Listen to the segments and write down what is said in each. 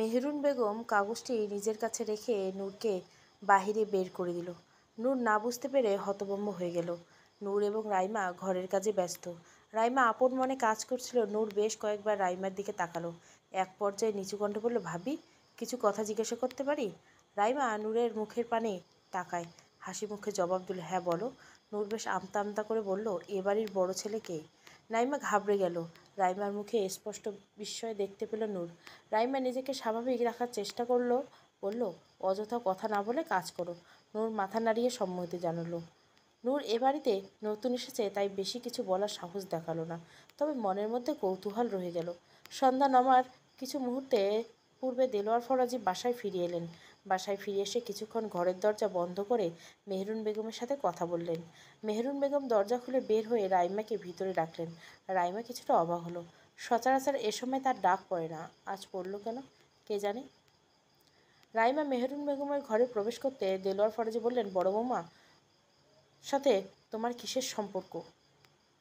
মেহেরুন বেগম কাগজটি নিজের কাছে রেখে নূরকে বাহিরে বের করে দিল। নূর না বুঝতে পেরে হতভম্ব হয়ে গেল। নূর এবং রাইমা ঘরের কাজে ব্যস্ত। রাইমা আপন মনে কাজ করছিল। নূর বেশ কয়েকবার রাইমার দিকে তাকালো। এক পর্যায়ে নিচু কণ্ঠ বলল, ভাবি, কিছু কথা জিজ্ঞাসা করতে পারি? রাইমা নূরের মুখের পানে তাকায়। হাসি মুখে জবাব দিল হ্যাঁ বলো। নূর বেশ আমতা আমতা করে বলল, এ বাড়ির বড় ছেলে কে? রাইমা ঘাবড়ে গেল। রাইমার মুখে স্পষ্ট বিস্ময় দেখতে পেল নূর। রাইমা নিজেকে স্বাভাবিক রাখার চেষ্টা করল, বলল, অযথা কথা না বলে কাজ করো। নূর মাথা নাড়িয়ে সম্মতি জানালো। নূর এ বাড়িতে নতুন এসেছে, তাই বেশি কিছু বলার সাহস দেখাল না। তবে মনের মধ্যে কৌতূহল রয়ে গেল। সন্ধ্যা নামার কিছু মুহূর্তে পূর্বে দেলোয়ার ফরাজি বাসায় ফিরিয়ে এলেন। বাসায় ফিরে এসে কিছুক্ষণ ঘরের দরজা বন্ধ করে মেহরুন বেগমের সাথে কথা বললেন। মেহরুন বেগম দরজা খুলে বের হয়ে রাইমাকে ভিতরে ডাকলেন রাইমা কিছুটা অবাক হলো। সচরাচর এ সময় তার ডাক পড়ে না। আজ পড়ল কেন? কে জানে? রাইমা মেহরুন বেগমের ঘরে প্রবেশ করতে দেলোয়ার ফরাজি বললেন, বড় বৌমা, সাথে তোমার কিসের সম্পর্ক?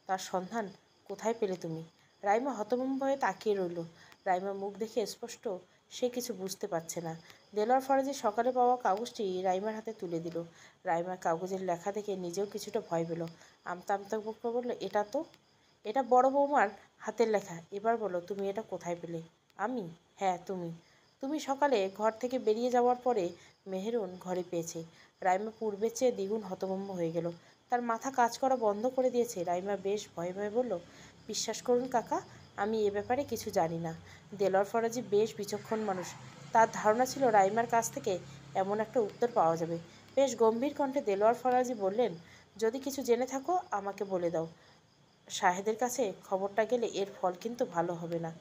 তার সন্ধান কোথায় পেলে তুমি? রাইমা হতভম্ব হয়ে তাকিয়ে রইল। রাইমার মুখ দেখে স্পষ্ট সে কিছু বুঝতে পারছে না। দেলোয়ার ফরাজি সকালে পাওয়া কাগজটি রাইমার হাতে তুলে দিল। রাইমার কাগজের লেখা দেখে নিজেও কিছুটা ভয় পেল। আমতা আমতা করে বলল, এটা তো? এটা বড় বৌমার হাতের লেখা। এবার বলো, তুমি এটা কোথায় পেলে? আমি? হ্যাঁ তুমি। তুমি সকালে ঘর থেকে বেরিয়ে যাওয়ার পরে মেহেরুন ঘরে পেয়েছে। রাইমা পূর্বের চেয়ে দ্বিগুণ হতভম্ব হয়ে গেল। তার মাথা কাজ করা বন্ধ করে দিয়েছে। রাইমা বেশ ভয়ে ভয়ে বলল, বিশ্বাস করুন কাকা আমি এ ব্যাপারে কিছু জানি না। দেলোয়ার ফরাজি বেশ বিচক্ষণ মানুষ। তার ধারণা ছিল রাইমার কাছ থেকে এমন একটা উত্তর পাওয়া যাবে। বেশ গম্ভীর কণ্ঠে দেলোয়ার ফরাজি বললেন, যদি কিছু জেনে থাকো, আমাকে বলে দাও। শাহেদের কাছে খবরটা গেলে এর ফল কিন্তু ভালো হবে না।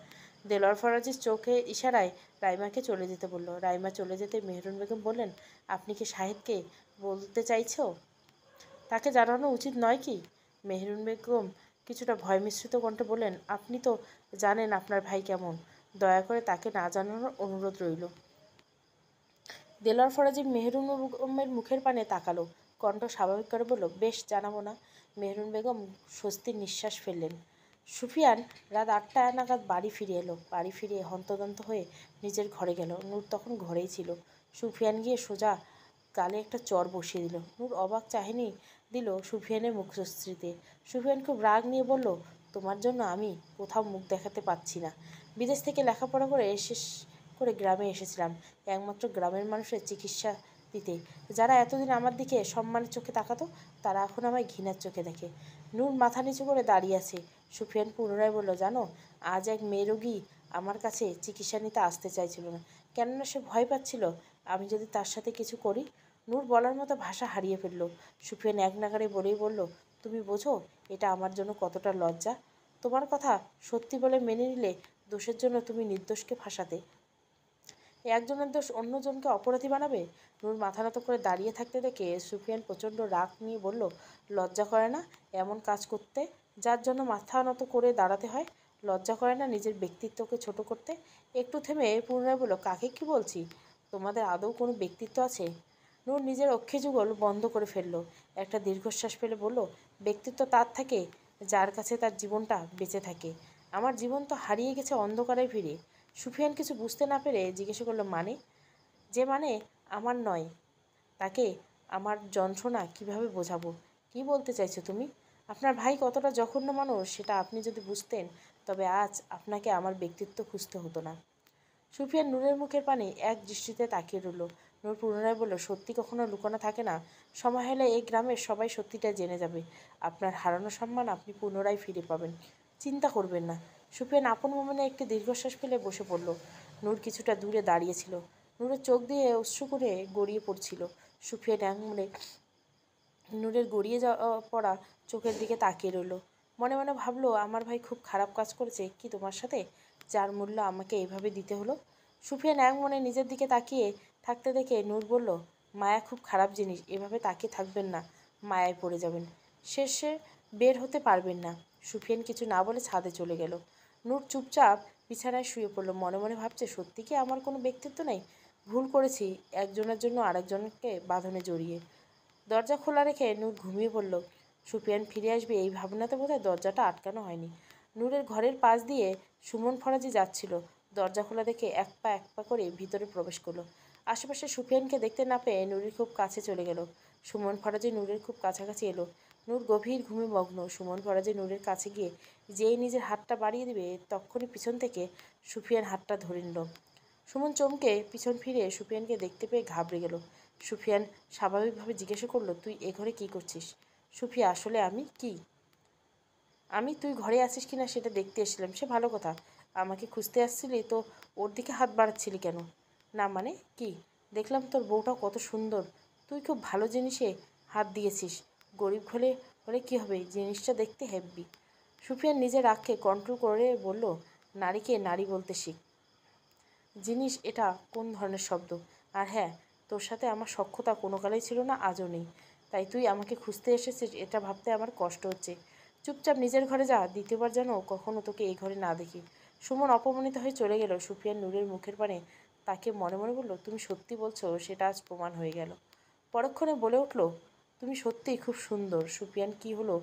দেলোয়ার ফরাজির চোখে ইশারায় রাইমাকে চলে যেতে বলল। রাইমা চলে যেতে মেহরুন বেগম বললেন, আপনি কি শাহেদকে বলতে চাইছো? তাকে জানানো উচিত নয় কি? মেহরুন বেগম কিছুটা ভয় মিশ্রিত কণ্ঠে বললেন, আপনি তো জানেন আপনার ভাই কেমন। দয়া করে তাকে না জানানোর অনুরোধ রইল। দেলোয়ার ফরাজি মেহরুন বেগমের মুখের পানে তাকালো। কণ্ঠ স্বাভাবিক করে বলল, বেশ, জানাব না। মেহরুন বেগম স্বস্তির নিঃশ্বাস ফেললেন। সুফিয়ান রাত আটটা নাগাদ বাড়ি ফিরে এলো। বাড়ি ফিরে হন্তদন্ত হয়ে নিজের ঘরে গেল। নূর তখন ঘরেই ছিল। সুফিয়ান গিয়ে সোজা গালে একটা চর বসিয়ে দিল। নূর অবাক চাহিনি দিল সুফিয়ানের মুখশ্রীতে। সুফিয়ান খুব রাগ নিয়ে বলল, তোমার জন্য আমি কোথাও মুখ দেখাতে পাচ্ছি না। বিদেশ থেকে লেখাপড়া করে শেষ করে গ্রামে এসেছিলাম, একমাত্র গ্রামের মানুষের চিকিৎসা দিতে। যারা এতদিন আমার দিকে সম্মানের চোখে তাকাতো, তারা এখন আমায় ঘৃণার চোখে দেখে। নূর মাথা নিচু করে দাঁড়িয়ে আছে। সুফিয়ান পুনরায় বলল, জানো, আজ এক মেয়ে রোগী আমার কাছে চিকিৎসা নিতে আসতে চাইছিল না। কেননা সে ভয় পাচ্ছিল, আমি যদি তার সাথে কিছু করি নূর বলার মতো ভাষা হারিয়ে ফেলল। সুফিয়ান এক নাগারে বলেই বলল, তুমি বোঝো এটা আমার জন্য কতটা লজ্জা? তোমার কথা সত্যি বলে মেনে নিলে দোষের জন্য তুমি নির্দোষকে ফাঁসাতে। একজনের দোষ অন্যজনকে অপরাধী বানাবে? নূর মাথা নত করে দাঁড়িয়ে থাকতে দেখে সুফিয়ান প্রচণ্ড রাগ নিয়ে বলল, লজ্জা করে না এমন কাজ করতে যার জন্য মাথা নত করে দাঁড়াতে হয়? লজ্জা করে না নিজের ব্যক্তিত্বকে ছোট করতে? একটু থেমে পুনরায় বলল, কাকে কি বলছি? তোমাদের আদৌ কোনো ব্যক্তিত্ব আছে? নূর নিজের অক্ষে যুগল বন্ধ করে ফেলল। একটা দীর্ঘশ্বাস ফেলে বলল, ব্যক্তিত্ব তার থাকে, যার কাছে তার জীবনটা বেঁচে থাকে। আমার জীবন তো হারিয়ে গেছে অন্ধকারে ফিরে সুফিয়ান কিছু বুঝতে না পেরে জিজ্ঞেস করল মানে? যে মানে আমার নয়। তাকে আমার যন্ত্রণা কীভাবে বোঝাবো? কি বলতে চাইছো তুমি? আপনার ভাই কতটা জঘন্য মানুষ সেটা আপনি যদি বুঝতেন, তবে আজ আপনাকে আমার ব্যক্তিত্ব খুঁজতে হতো না সুফিয়ান নূরের মুখের পানে এক দৃষ্টিতে তাকিয়ে রইল। নূর পুনরায় বলল, সত্যি কখনো লুকানো থাকে না? সময় হলে এই গ্রামের সবাই সত্যিটা জেনে যাবে। আপনার হারানো সম্মান আপনি পুনরায় ফিরে পাবেন। চিন্তা করবেন না। সুফিয়ান আপন মনে একটি দীর্ঘশ্বাস ফেলে বসে পড়ল। নূর কিছুটা দূরে দাঁড়িয়েছিল। নূরের চোখ দিয়ে অশ্রু করে গড়িয়ে পড়ছিল। সুফিয়ান আঙুলে নূরের গড়িয়ে যাওয়া পড়া চোখের দিকে তাকিয়ে রইল। মনে মনে ভাবলো, আমার ভাই খুব খারাপ কাজ করেছে। কি তোমার সাথে? যার মূল্য আমাকে এভাবে দিতে হলো? সুফিয়ান এক মনে নিজের দিকে তাকিয়ে থাকতে দেখে নূর বলল, মায়া খুব খারাপ জিনিস, এভাবে তাকিয়ে থাকবেন না, মায়ায় পড়ে যাবেন। শেষে বের হতে পারবেন না। সুফিয়ান কিছু না বলে ছাদে চলে গেল। নূর চুপচাপ বিছানায় শুয়ে পড়ল। মনে মনে ভাবছে, সত্যি কি আমার কোনো ব্যক্তিত্ব নেই? ভুল করেছি, একজনের জন্য আরেকজনকে বাঁধনে জড়িয়ে। দরজা খোলা রেখে নূর ঘুমিয়ে পড়ল। সুফিয়ান ফিরে আসবে এই ভাবনাতে বোধহয় দরজাটা আটকানো হয়নি। নূরের ঘরের পাশ দিয়ে সুমন ফরাজি যাচ্ছিল। দরজা খোলা দেখে এক পা এক পা করে ভিতরে প্রবেশ করল। আশেপাশে সুফিয়ানকে দেখতে না পেয়ে নুরির খুব কাছে চলে গেল। সুমন ফরাজি নূরের খুব কাছাকাছি এলো। নূর গভীর ঘুমে মগ্ন। সুমন ফরাজি নূরের কাছে গিয়ে যেই নিজের হাতটা বাড়িয়ে দিবে, তখনই পিছন থেকে সুফিয়ান হাতটা ধরে নিল। সুমন চমকে পিছন ফিরে সুফিয়ানকে দেখতে পেয়ে ঘাবড়ে গেল। সুফিয়ান স্বাভাবিকভাবে জিজ্ঞাসা করল, তুই এ ঘরে কী করছিস? সুফিয়া, আসলে আমি কি? আমি তুই ঘরে আছিস কিনা সেটা দেখতে এসেছিলাম। সে ভালো কথা। আমাকে খুঁজতে আসছিলি তো ওর দিকে হাত বাড়াচ্ছিলি কেন? না মানে কি? দেখলাম তোর বউটা কত সুন্দর। তুই খুব ভালো জিনিসে হাত দিয়েছিস। গরিব হলে হলে কী হবে? জিনিসটা দেখতে হেব্বি। সুফিয়ান নিজের রাগকে কন্ট্রোল করে বলল, নারীকে নারী বলতে শিখ। জিনিস এটা কোন ধরনের শব্দ? আর হ্যাঁ তোর সাথে আমার সক্ষতা কোনো কালেই ছিল না, আজও নেই। তাই তুই আমাকে খুঁজতে এসেছিস, এটা ভাবতে আমার কষ্ট হচ্ছে। চুপচাপ নিজের ঘরে যা, দ্বিতীয়বার যেন কখনো তোকে এই ঘরে না দেখি। সুমন অপমানিত হয়ে চলে গেল সুফিয়ান নূরের মুখের পানে। তাকে মনে মনে বলল, তুমি সত্যি বলছো, সেটা আজ প্রমাণ হয়ে গেল। পরক্ষণে বলে উঠল, তুমি সত্যিই খুব সুন্দর। সুফিয়ান কি হলো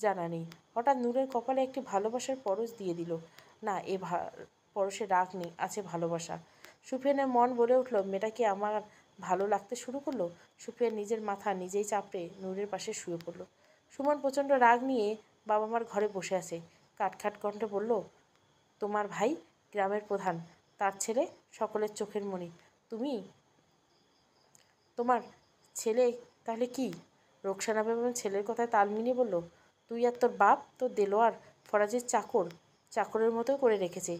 জানা নেই। হঠাৎ নূরের কপালে একটি ভালোবাসার পরশ দিয়ে দিল, না, এ পরশে রাগ নেই, আছে ভালোবাসা। সুফিয়ানের মন বলে উঠল, মেয়েটাকে আমার ভালো লাগতে শুরু করল? সুফিয়ান নিজের মাথা নিজেই চাপড়ে নূরের পাশে শুয়ে পড়ল। সুমন প্রচণ্ড রাগ নিয়ে বাবা মার ঘরে বসে আছে। কাটখাট কণ্ঠে বলল, তোমার ভাই গ্রামের প্রধান। তার ছেলে সকলের চোখের মণি তুমি? তোমার ছেলে তাহলে কি? রোকসানা বেগম ছেলের কথায় তাল মিলিয়ে বলল, তুই আর তোর বাপ, তোর দেলোয়ার ফরাজের চাকর, চাকরের মতো করে রেখেছে।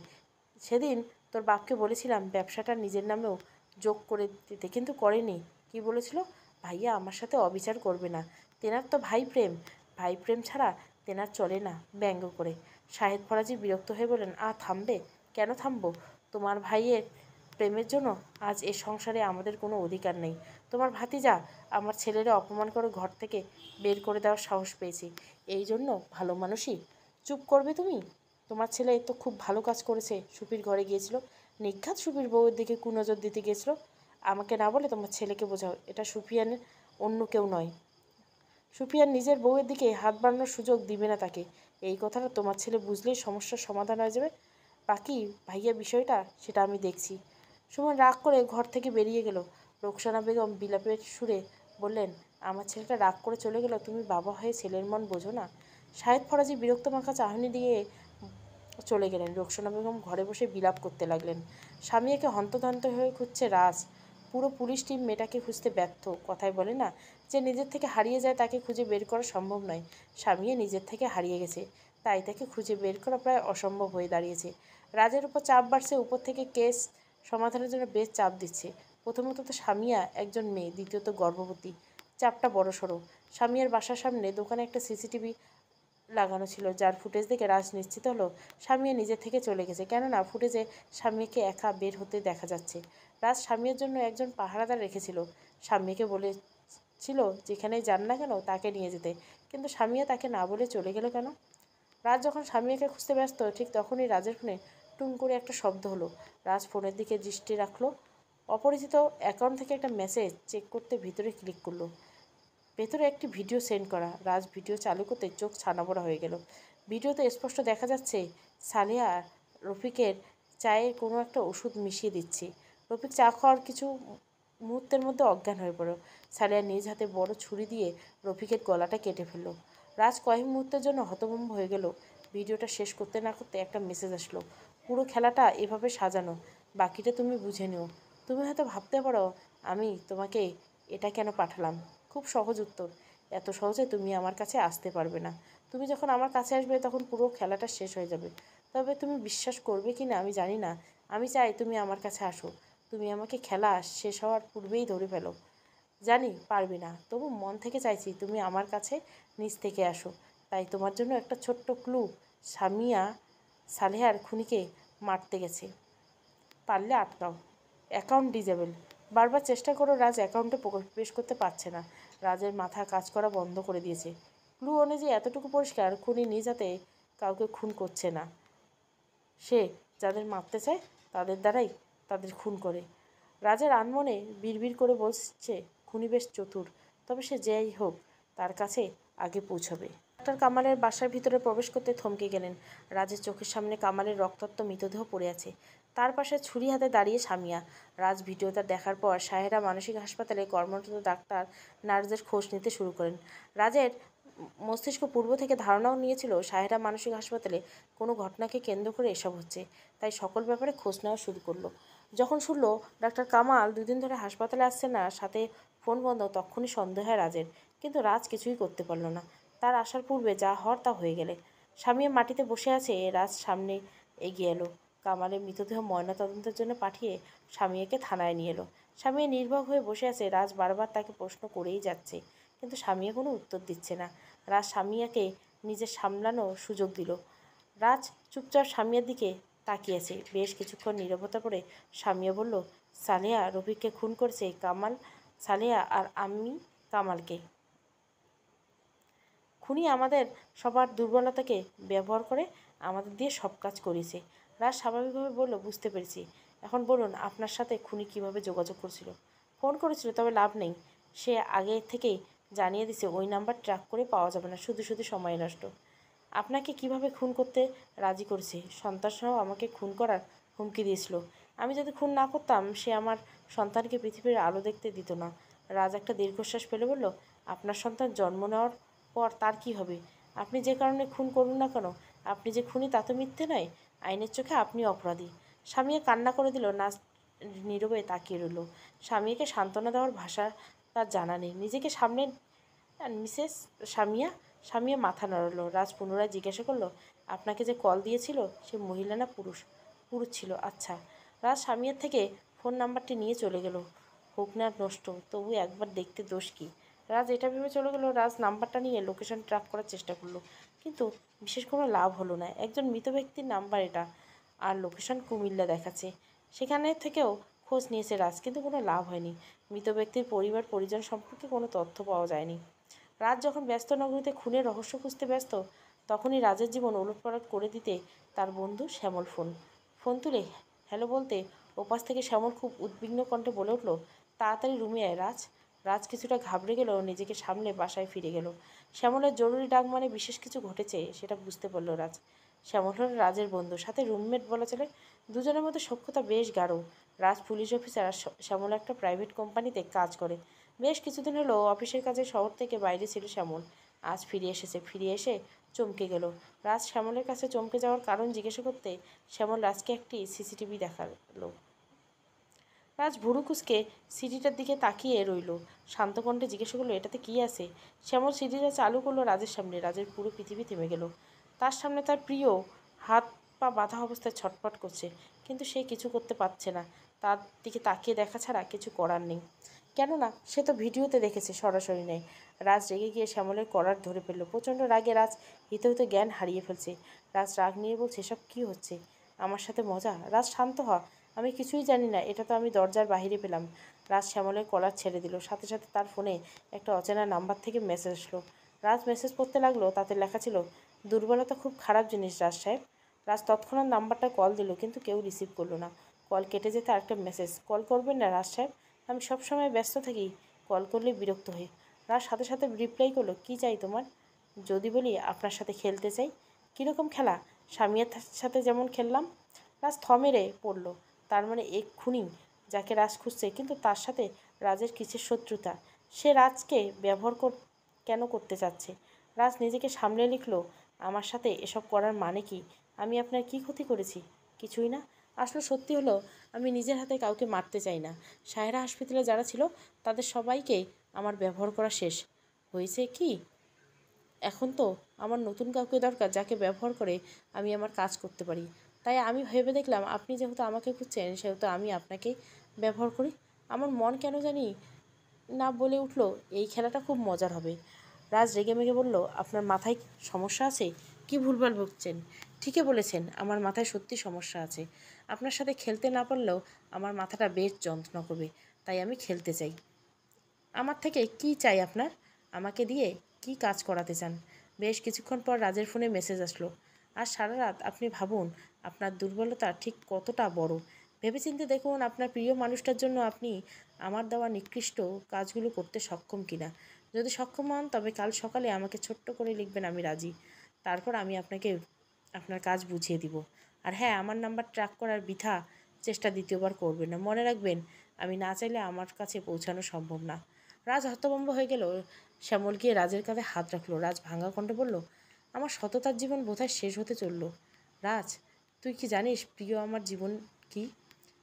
সেদিন তোর বাপকে বলেছিলাম ব্যবসাটা নিজের নামেও যোগ করে দিতে, কিন্তু করেনি। কি বলেছিল? ভাইয়া, আমার সাথে অবিচার করবে না। তেনার তো ভাই প্রেম। ভাই প্রেম ছাড়া তেনার চলে না ব্যঙ্গ করে। শাহেদ ফরাজি বিরক্ত হয়ে বলেন আ থামবে? কেন থামবো? তোমার ভাইয়ের প্রেমের জন্য আজ এ সংসারে আমাদের কোনো অধিকার নেই। তোমার ভাতিজা আমার ছেলেরা অপমান করে ঘর থেকে বের করে দেওয়ার সাহস পেয়েছি। এই জন্য ভালো মানুষই। চুপ করবে তুমি? তোমার ছেলে তো খুব ভালো কাজ করেছে। সুপির ঘরে গিয়েছিল। নিঘাত সুপির বউয়ের দিকে কুনজর দিতে গিয়েছিল। আমাকে না বলে তোমার ছেলেকে বোঝাও। এটা সুফিয়ানের অন্য কেউ নয়। সুফিয়ান নিজের বউয়ের দিকে হাত বাড়ানোর সুযোগ দিবে না তাকে। এই কথাটা তোমার ছেলে বুঝলেই সমস্যার সমাধান হয়ে যাবে। বাকি ভাইয়া বিষয়টা, সেটা আমি দেখছি। সুমন রাগ করে ঘর থেকে বেরিয়ে গেল। রোকসানা বেগম বিলাপের সুরে বললেন, আমার ছেলেটা রাগ করে চলে গেল, তুমি বাবা হয়ে ছেলের মন বোঝো না। শাহেদ ফরাজি বিরক্ত মাখা চাহনি দিয়ে চলে গেলেন। রোকসানা বেগম ঘরে বসে বিলাপ করতে লাগলেন। স্বামীকে হন্তদন্ত হয়ে খুঁজছে রাজ। পুরো পুলিশ টিম মেয়েটাকে খুঁজতে ব্যর্থ। কথায় বলে না যে নিজের থেকে হারিয়ে যায় তাকে খুঁজে বের করা সম্ভব নয়। স্বামীও নিজের থেকে হারিয়ে গেছে, তাই তাকে খুঁজে বের করা প্রায় অসম্ভব হয়ে দাঁড়িয়েছে। রাজের উপর চাপ বাড়ছে, উপর থেকে কেস সমাধানের জন্য বেশ চাপ দিচ্ছে। প্রথমত তো স্বামীয়া একজন মেয়ে, দ্বিতীয়ত গর্ভবতী। চাপটা বড় সড়ো। স্বামীর বাসার সামনে দোকানে একটা সিসিটিভি লাগানো ছিল, যার ফুটেজ দেখে রাজ নিশ্চিত হলো স্বামী নিজে থেকে চলে গেছে। কেননা ফুটেজে স্বামীকে একা বের হতে দেখা যাচ্ছে। রাজ স্বামীর জন্য একজন পাহারাদার রেখেছিল। স্বামীকে বলেছিল যেখানেই যান না কেন, তাকে নিয়ে যেতে। কিন্তু স্বামীও তাকে না বলে চলে গেল কেন? রাজ যখন স্বামীকে খুঁজতে ব্যস্ত, ঠিক তখনই রাজের ফোনে টুং করে একটা শব্দ হলো। রাজ ফোনের দিকে দৃষ্টি রাখল। অপরিচিত অ্যাকাউন্ট থেকে একটা মেসেজ চেক করতে ভিতরে ক্লিক করল। ভেতরে একটি ভিডিও সেন্ড করা। রাজ ভিডিও চালু করতে চোখ ছানাবড়া হয়ে গেল। ভিডিওতে স্পষ্ট দেখা যাচ্ছে সালিয়া রফিকের চায়ে কোনো একটা ওষুধ মিশিয়ে দিচ্ছে। রফিক চা খাওয়ার কিছু মুহূর্তের মধ্যে অজ্ঞান হয়ে পড়ল। সালিয়া নিজ হাতে বড় ছুরি দিয়ে রফিকের গলাটা কেটে ফেলল। রাজ কয়েক মুহূর্তের জন্য হতভম্ব হয়ে গেল। ভিডিওটা শেষ করতে না করতে একটা মেসেজ আসলো। পুরো খেলাটা এভাবে সাজানো। বাকিটা তুমি বুঝে নিও। তুমি হয়তো ভাবতে পারো, আমি তোমাকে এটা কেন পাঠালাম? খুব সহজ উত্তর। এত সহজে তুমি আমার কাছে আসতে পারবে না। তুমি যখন আমার কাছে আসবে, তখন পুরো খেলাটা শেষ হয়ে যাবে। তবে তুমি বিশ্বাস করবে কি না আমি জানি না। আমি চাই তুমি আমার কাছে আসো। তুমি আমাকে খেলা শেষ হওয়ার পূর্বেই ধরে ফেলো। জানি পারবে না। তবু মন থেকে চাইছি তুমি আমার কাছে নিচ থেকে আসো। তাই তোমার জন্য একটা ছোট্ট ক্লু সামিয়া সালেহার খুনিকে মারতে গেছে। পারলে আটকাও। অ্যাকাউন্ট ডিজেবল বারবার চেষ্টা করো রাজ অ্যাকাউন্টে প্রবেশ করতে পারছে না। রাজের মাথা কাজ করা বন্ধ করে দিয়েছে। ক্লু অনুযায়ী এতটুকু পরিষ্কার, খুনি নিজ হাতে কাউকে খুন করছে না। সে যাদের মারতে চায়, তাদের দ্বারাই তাদের খুন করে। রাজের আনমনে বিড়বিড় করে বলছে, খুনি বেশ চতুর। তবে সে যেই হোক, তার কাছে আগে পৌঁছাবে। ডাক্তার কামালের বাসার ভিতরে প্রবেশ করতে থমকে গেলেন। রাজের চোখের সামনে কামালের রক্তাক্ত মৃতদেহ পড়ে আছে। তার পাশে ছুরি হাতে দাঁড়িয়ে সামিয়া। রাজ ভিডিওটা দেখার পর সাহেরা মানসিক হাসপাতালে কর্মরত ডাক্তার নার্সদের খোঁজ নিতে শুরু করেন। রাজের মস্তিষ্ক পূর্ব থেকে ধারণাও নিয়েছিল সাহেরা মানসিক হাসপাতালে কোনো ঘটনাকে কেন্দ্র করে এসব হচ্ছে, তাই সকল ব্যাপারে খোঁজ নেওয়া শুরু করল। যখন শুনলো ডাক্তার কামাল দুদিন ধরে হাসপাতালে আসছে না, সাথে ফোন বন্ধ, তখনই সন্দেহ হয় রাজের, কিন্তু রাজ কিছুই করতে পারল না। তার আসার পূর্বে যা হওয়ার তা হয়ে গেলে। স্বামীর মাটিতে বসে আছে রাজ সামনে এগিয়ে এলো। কামালের মৃতদেহ ময়নাতদন্তের জন্য পাঠিয়ে স্বামীকে থানায় নিয়ে এলো। স্বামী নির্ভর হয়ে বসে আছে, রাজ বারবার তাকে প্রশ্ন করেই যাচ্ছে, কিন্তু স্বামীও কোনো উত্তর দিচ্ছে না। রাজ স্বামীয়াকে নিজের সামলানোর সুযোগ দিল। রাজ চুপচাপ স্বামীর দিকে তাকিয়েছে। বেশ কিছুক্ষণ নীরবতা পরে স্বামীয়া বলল সালেহা রফিককে খুন করেছে কামাল সালেহা আর আমি কামালকে। খুনি আমাদের সবার দুর্বলতাকে ব্যবহার করে আমাদের দিয়ে সব কাজ করেছে। রাজ স্বাভাবিকভাবে বলল, বুঝতে পেরেছি। এখন বলুন, আপনার সাথে খুনি কীভাবে যোগাযোগ করছিল? ফোন করেছিল, তবে লাভ নেই। সে আগে থেকেই জানিয়ে দিছে ওই নাম্বার ট্র্যাক করে পাওয়া যাবে না। শুধু শুধু সময় নষ্ট। আপনাকে কীভাবে খুন করতে রাজি করেছে? সন্তানসহ আমাকে খুন করার হুমকি দিয়েছিল। আমি যদি খুন না করতাম, সে আমার সন্তানকে পৃথিবীর আলো দেখতে দিত না। রাজ একটা দীর্ঘশ্বাস ফেলে বলল, আপনার সন্তান জন্ম নেওয়ার পর তার কি হবে? আপনি যে কারণে খুন করুন না কেন? আপনি যে খুনি তা তো মিথ্যে নয়। আইনের চোখে আপনি অপরাধী। স্বামীকে কান্না করে দিল না নীরবে তাকিয়ে রইল। স্বামীকে সান্ত্বনা দেওয়ার ভাষা তার জানা নেই। নিজেকে সামনে মিসেস স্বামিয়া স্বামীয়া মাথা নড়ল। রাজ পুনরায় জিজ্ঞাসা করল, আপনাকে যে কল দিয়েছিল, সে মহিলা না পুরুষ? পুরুষ ছিল আচ্ছা। রাজ স্বামীর থেকে ফোন নাম্বারটি নিয়ে চলে গেল। হোক না, নষ্ট। তবু একবার দেখতে দোষ কী? রাজ এটা ভেবে চলে গেল, রাজ নাম্বারটা নিয়ে লোকেশন ট্র্যাক করার চেষ্টা করল। কিন্তু বিশেষ কোনো লাভ হলো না। একজন মৃত ব্যক্তির নাম্বার এটা। আর লোকেশন কুমিল্লা দেখাচ্ছে। সেখানে থেকেও খোঁজ নিয়েছে রাজ, কিন্তু কোনো লাভ হয়নি। মৃত ব্যক্তির পরিবার, পরিজন সম্পর্কে কোনো তথ্য পাওয়া যায়নি। রাজ যখন ব্যস্ত নগরীতে খুনের রহস্য খুঁজতে ব্যস্ত, তখনই রাজের জীবন ওলটপালট করে দিতে তার বন্ধু শ্যামল ফোন। ফোন তুলে হ্যালো বলতে ওপাশ থেকে শ্যামল খুব উদ্বিগ্ন কণ্ঠে বলে উঠল, তাড়াতাড়ি রুমে আয় রাজ। রাজ কিছুটা ঘাবড়ে গেল নিজেকে সামলে বাসায় ফিরে গেল। শ্যামলের জরুরি ডাক মানে বিশেষ কিছু ঘটেছে, সেটা বুঝতে পারল রাজ। শ্যামল হল রাজের বন্ধু, সাথে রুমমেট বলা চলে। দুজনের মধ্যে সক্ষতা বেশ গাঢ়। রাজ পুলিশ অফিসার আর শ্যামল একটা প্রাইভেট কোম্পানিতে কাজ করে। বেশ কিছুদিন হলো অফিসের কাজে শহর থেকে বাইরে ছিল শ্যামল। আজ ফিরে এসেছে, ফিরে এসে চমকে গেল। রাজ শ্যামলের কাছে চমকে যাওয়ার কারণ জিজ্ঞাসা করতে শ্যামল রাজকে একটি সিসিটিভি দেখাল। রাজ ভুরুকুসকে সিঁড়িটার দিকে তাকিয়ে রইল। শান্তকণ্ঠে জিজ্ঞাসা করল, এটাতে কি আছে? শ্যামল সিঁড়িটা চালু করল রাজের সামনে। রাজের পুরো পৃথিবী থেমে গেল। তার সামনে তার প্রিয় হাত পা বাঁধা অবস্থায় ছটপট করছে, কিন্তু সে কিছু করতে পারছে না। তার দিকে তাকিয়ে দেখা ছাড়া কিছু করার নেই। কেননা, সে তো ভিডিওতে দেখেছে সরাসরি নেই রাজ রেগে গিয়ে শ্যামলের করার ধরে ফেলল। প্রচণ্ড রাগে রাজ হিতে হিতে জ্ঞান হারিয়ে ফেলছে। রাজ রাগ নিয়ে বলছে, এসব কী হচ্ছে? আমার সাথে মজা? রাজ শান্ত হ আমি কিছুই জানি না, এটা তো আমি দরজার বাহিরে পেলাম। রাজ শ্যামলের কলার ছেড়ে দিল, সাথে সাথে তার ফোনে একটা অচেনা নাম্বার থেকে মেসেজ আসলো। রাজ মেসেজ পড়তে লাগল, তাতে লেখা ছিল, দুর্বলতা খুব খারাপ জিনিস, রাজ সাহেব। রাজ তৎক্ষণাৎ নাম্বারটা কল দিল, কিন্তু কেউ রিসিভ করল না। কল কেটে যেতে আরেকটা মেসেজ কল করবেন না, রাজ সাহেব? আমি সবসময় ব্যস্ত থাকি কল করলে বিরক্ত হই। রাজ সাথে সাথে রিপ্লাই করল, কি চাই তোমার? যদি বলি আপনার সাথে খেলতে চাই, কীরকম খেলা? স্বামীর সাথে যেমন খেললাম। রাজ থমেরে পড়ল। তার মানে এক্ষুনি যাকে রাজ খুঁজছে, কিন্তু তার সাথে রাজের কিসের শত্রুতা? সে রাজকে ব্যবহার কর, কেন করতে চাচ্ছে? রাজ নিজেকে সামলে লিখলো, আমার সাথে এসব করার মানে কি? আমি আপনার কি ক্ষতি করেছি? কিছুই না। আসলে সত্যি হলো, আমি নিজের হাতে কাউকে মারতে চাই না। সায়রা হাসপাতালে যারা ছিল, তাদের সবাইকে আমার ব্যবহার করা শেষ। হয়েছে কি? এখন তো আমার নতুন কাউকে দরকার, যাকে ব্যবহার করে আমি আমার কাজ করতে পারি। তাই আমি ভেবে দেখলাম আপনি যেহেতু আমাকে খুঁজছেন সেহেতু আমি আপনাকে ব্যবহার করি। আমার মন কেন জানি না বলে উঠল, এই খেলাটা খুব মজার হবে। রাজ রেগে মেগে বলল, আপনার মাথায় সমস্যা আছে? কি ভুলভাল ভুগছেন ঠিকই বলেছেন, আমার মাথায় সত্যি সমস্যা আছে। আপনার সাথে খেলতে না পারলেও আমার মাথাটা বেশ যন্ত্রণা করবে, তাই আমি খেলতে চাই। আমার থেকে কি চাই আপনার? আমাকে দিয়ে কি কাজ করাতে চান? বেশ কিছুক্ষণ পর রাজের ফোনে মেসেজ আসলো। আর সারা রাত আপনি ভাবুন আপনার দুর্বলতা ঠিক কতটা বড়? ভেবেচিন্তে দেখুন, আপনার প্রিয় মানুষটার জন্য আপনি আমার দেওয়া নিকৃষ্ট কাজগুলো করতে সক্ষম কিনা। যদি সক্ষম হন, তবে কাল সকালে আমাকে ছোট্ট করে লিখবেন, আমি রাজি। তারপর আমি আপনাকে আপনার কাজ বুঝিয়ে দিব। আর হ্যাঁ আমার নাম্বার ট্র্যাক করার বৃথা চেষ্টা দ্বিতীয়বার করবেন না। মনে রাখবেন, আমি না চাইলে আমার কাছে পৌঁছানো সম্ভব না। রাজ হতভম্ব হয়ে গেল। শ্যামল গিয়ে রাজের কাঁধে হাত রাখল। রাজ ভাঙা কণ্ঠে বলল, আমার সততার জীবন বোধহয় শেষ হতে চলল। রাজ তুই কি জানিস প্রিয় আমার জীবন কি?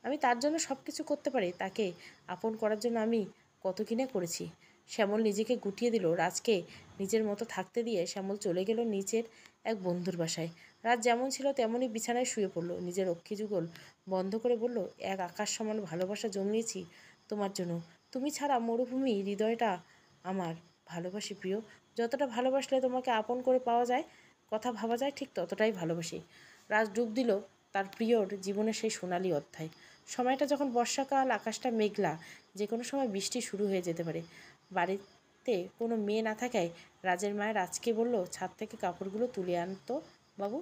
আমি তার জন্য সব কিছু করতে পারি, তাকে আপন করার জন্য আমি কত কিনে করেছি। শ্যামল নিজেকে গুটিয়ে দিল, রাজকে নিজের মতো থাকতে দিয়ে শ্যামল চলে গেল নিচের এক বন্ধুর বাসায়। রাত যেমন ছিল তেমনই বিছানায় শুয়ে পড়ল। নিজের অক্ষি যুগল বন্ধ করে বলল, এক আকাশ সমান ভালোবাসা জমিয়েছি তোমার জন্য। তুমি ছাড়া মরুভূমি হৃদয়টা আমার। ভালোবাসি প্রিয়। যতটা ভালোবাসলে তোমাকে আপন করে পাওয়া যায়, কথা ভাবা যায়, ঠিক ততটাই ভালোবাসি। রাজ ডুব দিল তার প্রিয়র জীবনের সেই সোনালি অধ্যায়। সময়টা যখন বর্ষাকাল, আকাশটা মেঘলা, যে কোনো সময় বৃষ্টি শুরু হয়ে যেতে পারে। বাড়িতে কোনো মেয়ে না থাকায় রাজের মায়ের রাজকে বলল, ছাদ থেকে কাপড়গুলো তুলে আনতো বাবু।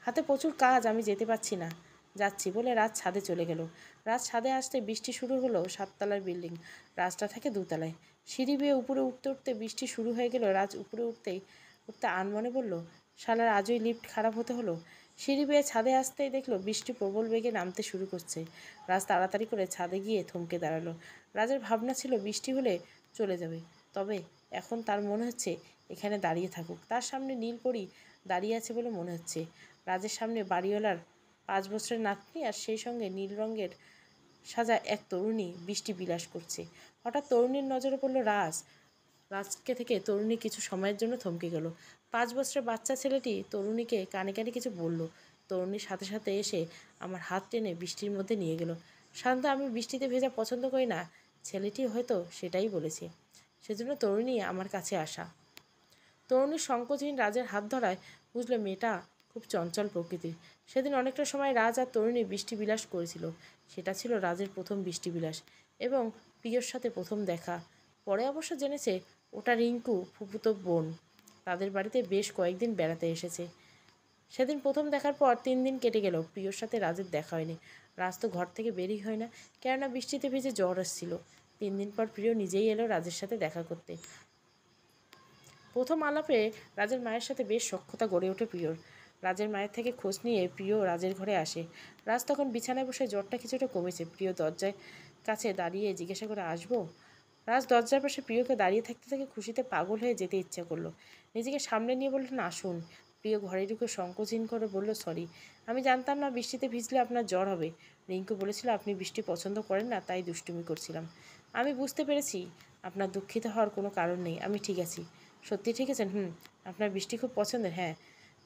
হাতে প্রচুর কাজ, আমি যেতে পারছি না। যাচ্ছি বলে রাজ ছাদে চলে গেল। রাজ ছাদে আসতে বৃষ্টি শুরু হলো সাততলার বিল্ডিং। রাজটা থাকে দুতলায়। সিঁড়ি বেয়ে উপরে উঠতে উঠতে বৃষ্টি শুরু হয়ে গেল। রাজ উপরে উঠতেই, উঠতে আনমনে বলল, শালার আজই লিফট খারাপ হতে হলো। সিঁড়ি বেয়ে ছাদে আসতেই দেখল বৃষ্টি প্রবল বেগে নামতে শুরু করছে। রাজ তাড়াতাড়ি করে ছাদে গিয়ে থমকে দাঁড়াল। রাজের ভাবনা ছিল বৃষ্টি হলে চলে যাবে, তবে এখন তার মনে হচ্ছে এখানে দাঁড়িয়ে থাকুক। তার সামনে নীলপরি দাঁড়িয়ে আছে বলে মনে হচ্ছে। রাজের সামনে বাড়িওয়ালার পাঁচ বছরের নাতনি আর সেই সঙ্গে নীল রঙের সাজা এক তরুণী বৃষ্টি বিলাস করছে। হঠাৎ তরুণীর নজরে পড়ল রাজ। রাজকে থেকে তরুণী কিছু সময়ের জন্য থমকে গেল। পাঁচ বছরের বাচ্চা ছেলেটি তরুণীকে কানে কানে কিছু বলল। তরুণীর সাথে সাথে এসে আমার হাত টেনে বৃষ্টির মধ্যে নিয়ে গেল। শান্ত, আমি বৃষ্টিতে ভেজা পছন্দ করি না। ছেলেটি হয়তো সেটাই বলেছে। সেজন্য তরুণী আমার কাছে আসা। তরুণীর সংকোচহীন রাজের হাত ধরায় বুঝলো, মেয়েটা খুব চঞ্চল প্রকৃতির। সেদিন অনেকটা সময় রাজ আর তরুণী বৃষ্টি বিলাস করেছিল। সেটা ছিল রাজের প্রথম বৃষ্টি বিলাস এবং প্রিয়র সাথে প্রথম দেখা। পরে অবশ্য জেনেছে ওটা রিঙ্কু ফুপুতো বোন। তাদের বাড়িতে বেশ কয়েকদিন বেড়াতে এসেছে। সেদিন প্রথম দেখার পর তিন দিন কেটে গেল। প্রিয়র সাথে রাজের দেখা হয়নি। রাজ তো ঘর থেকে বেরই হয় না, কেননা বৃষ্টিতে ভিজে জ্বর আসছিল। তিন দিন পর প্রিয় নিজেই এলো রাজের সাথে দেখা করতে। প্রথম আলাপে রাজের মায়ের সাথে বেশ সক্ষতা গড়ে ওঠে প্রিয়র। রাজের মায়ের থেকে খোঁজ নিয়ে প্রিয় রাজের ঘরে আসে। রাজ তখন বিছানায় বসে জ্বরটা কিছুটা কমেছে। প্রিয় দরজায় কাছে দাঁড়িয়ে জিজ্ঞাসা করে, আসব? রাজ দরজার পাশে প্রিয়কে দাঁড়িয়ে থাকতে থেকে খুশিতে পাগল হয়ে যেতে ইচ্ছা করল। নিজেকে সামনে নিয়ে বললেন, আসুন। প্রিয় ঘরে ঢুকে সংকোচীন করে বলল, সরি, আমি জানতাম না বৃষ্টিতে ভিজলে আপনার জ্বর হবে। রিঙ্কু বলেছিল, আপনি বৃষ্টি পছন্দ করেন না, তাই দুষ্টুমি করছিলাম। আমি বুঝতে পেরেছি, আপনার দুঃখিত হওয়ার কোনো কারণ নেই, আমি ঠিক আছি। সত্যি ঠিক আছেন? হুম, আপনার বৃষ্টি খুব পছন্দের হ্যাঁ।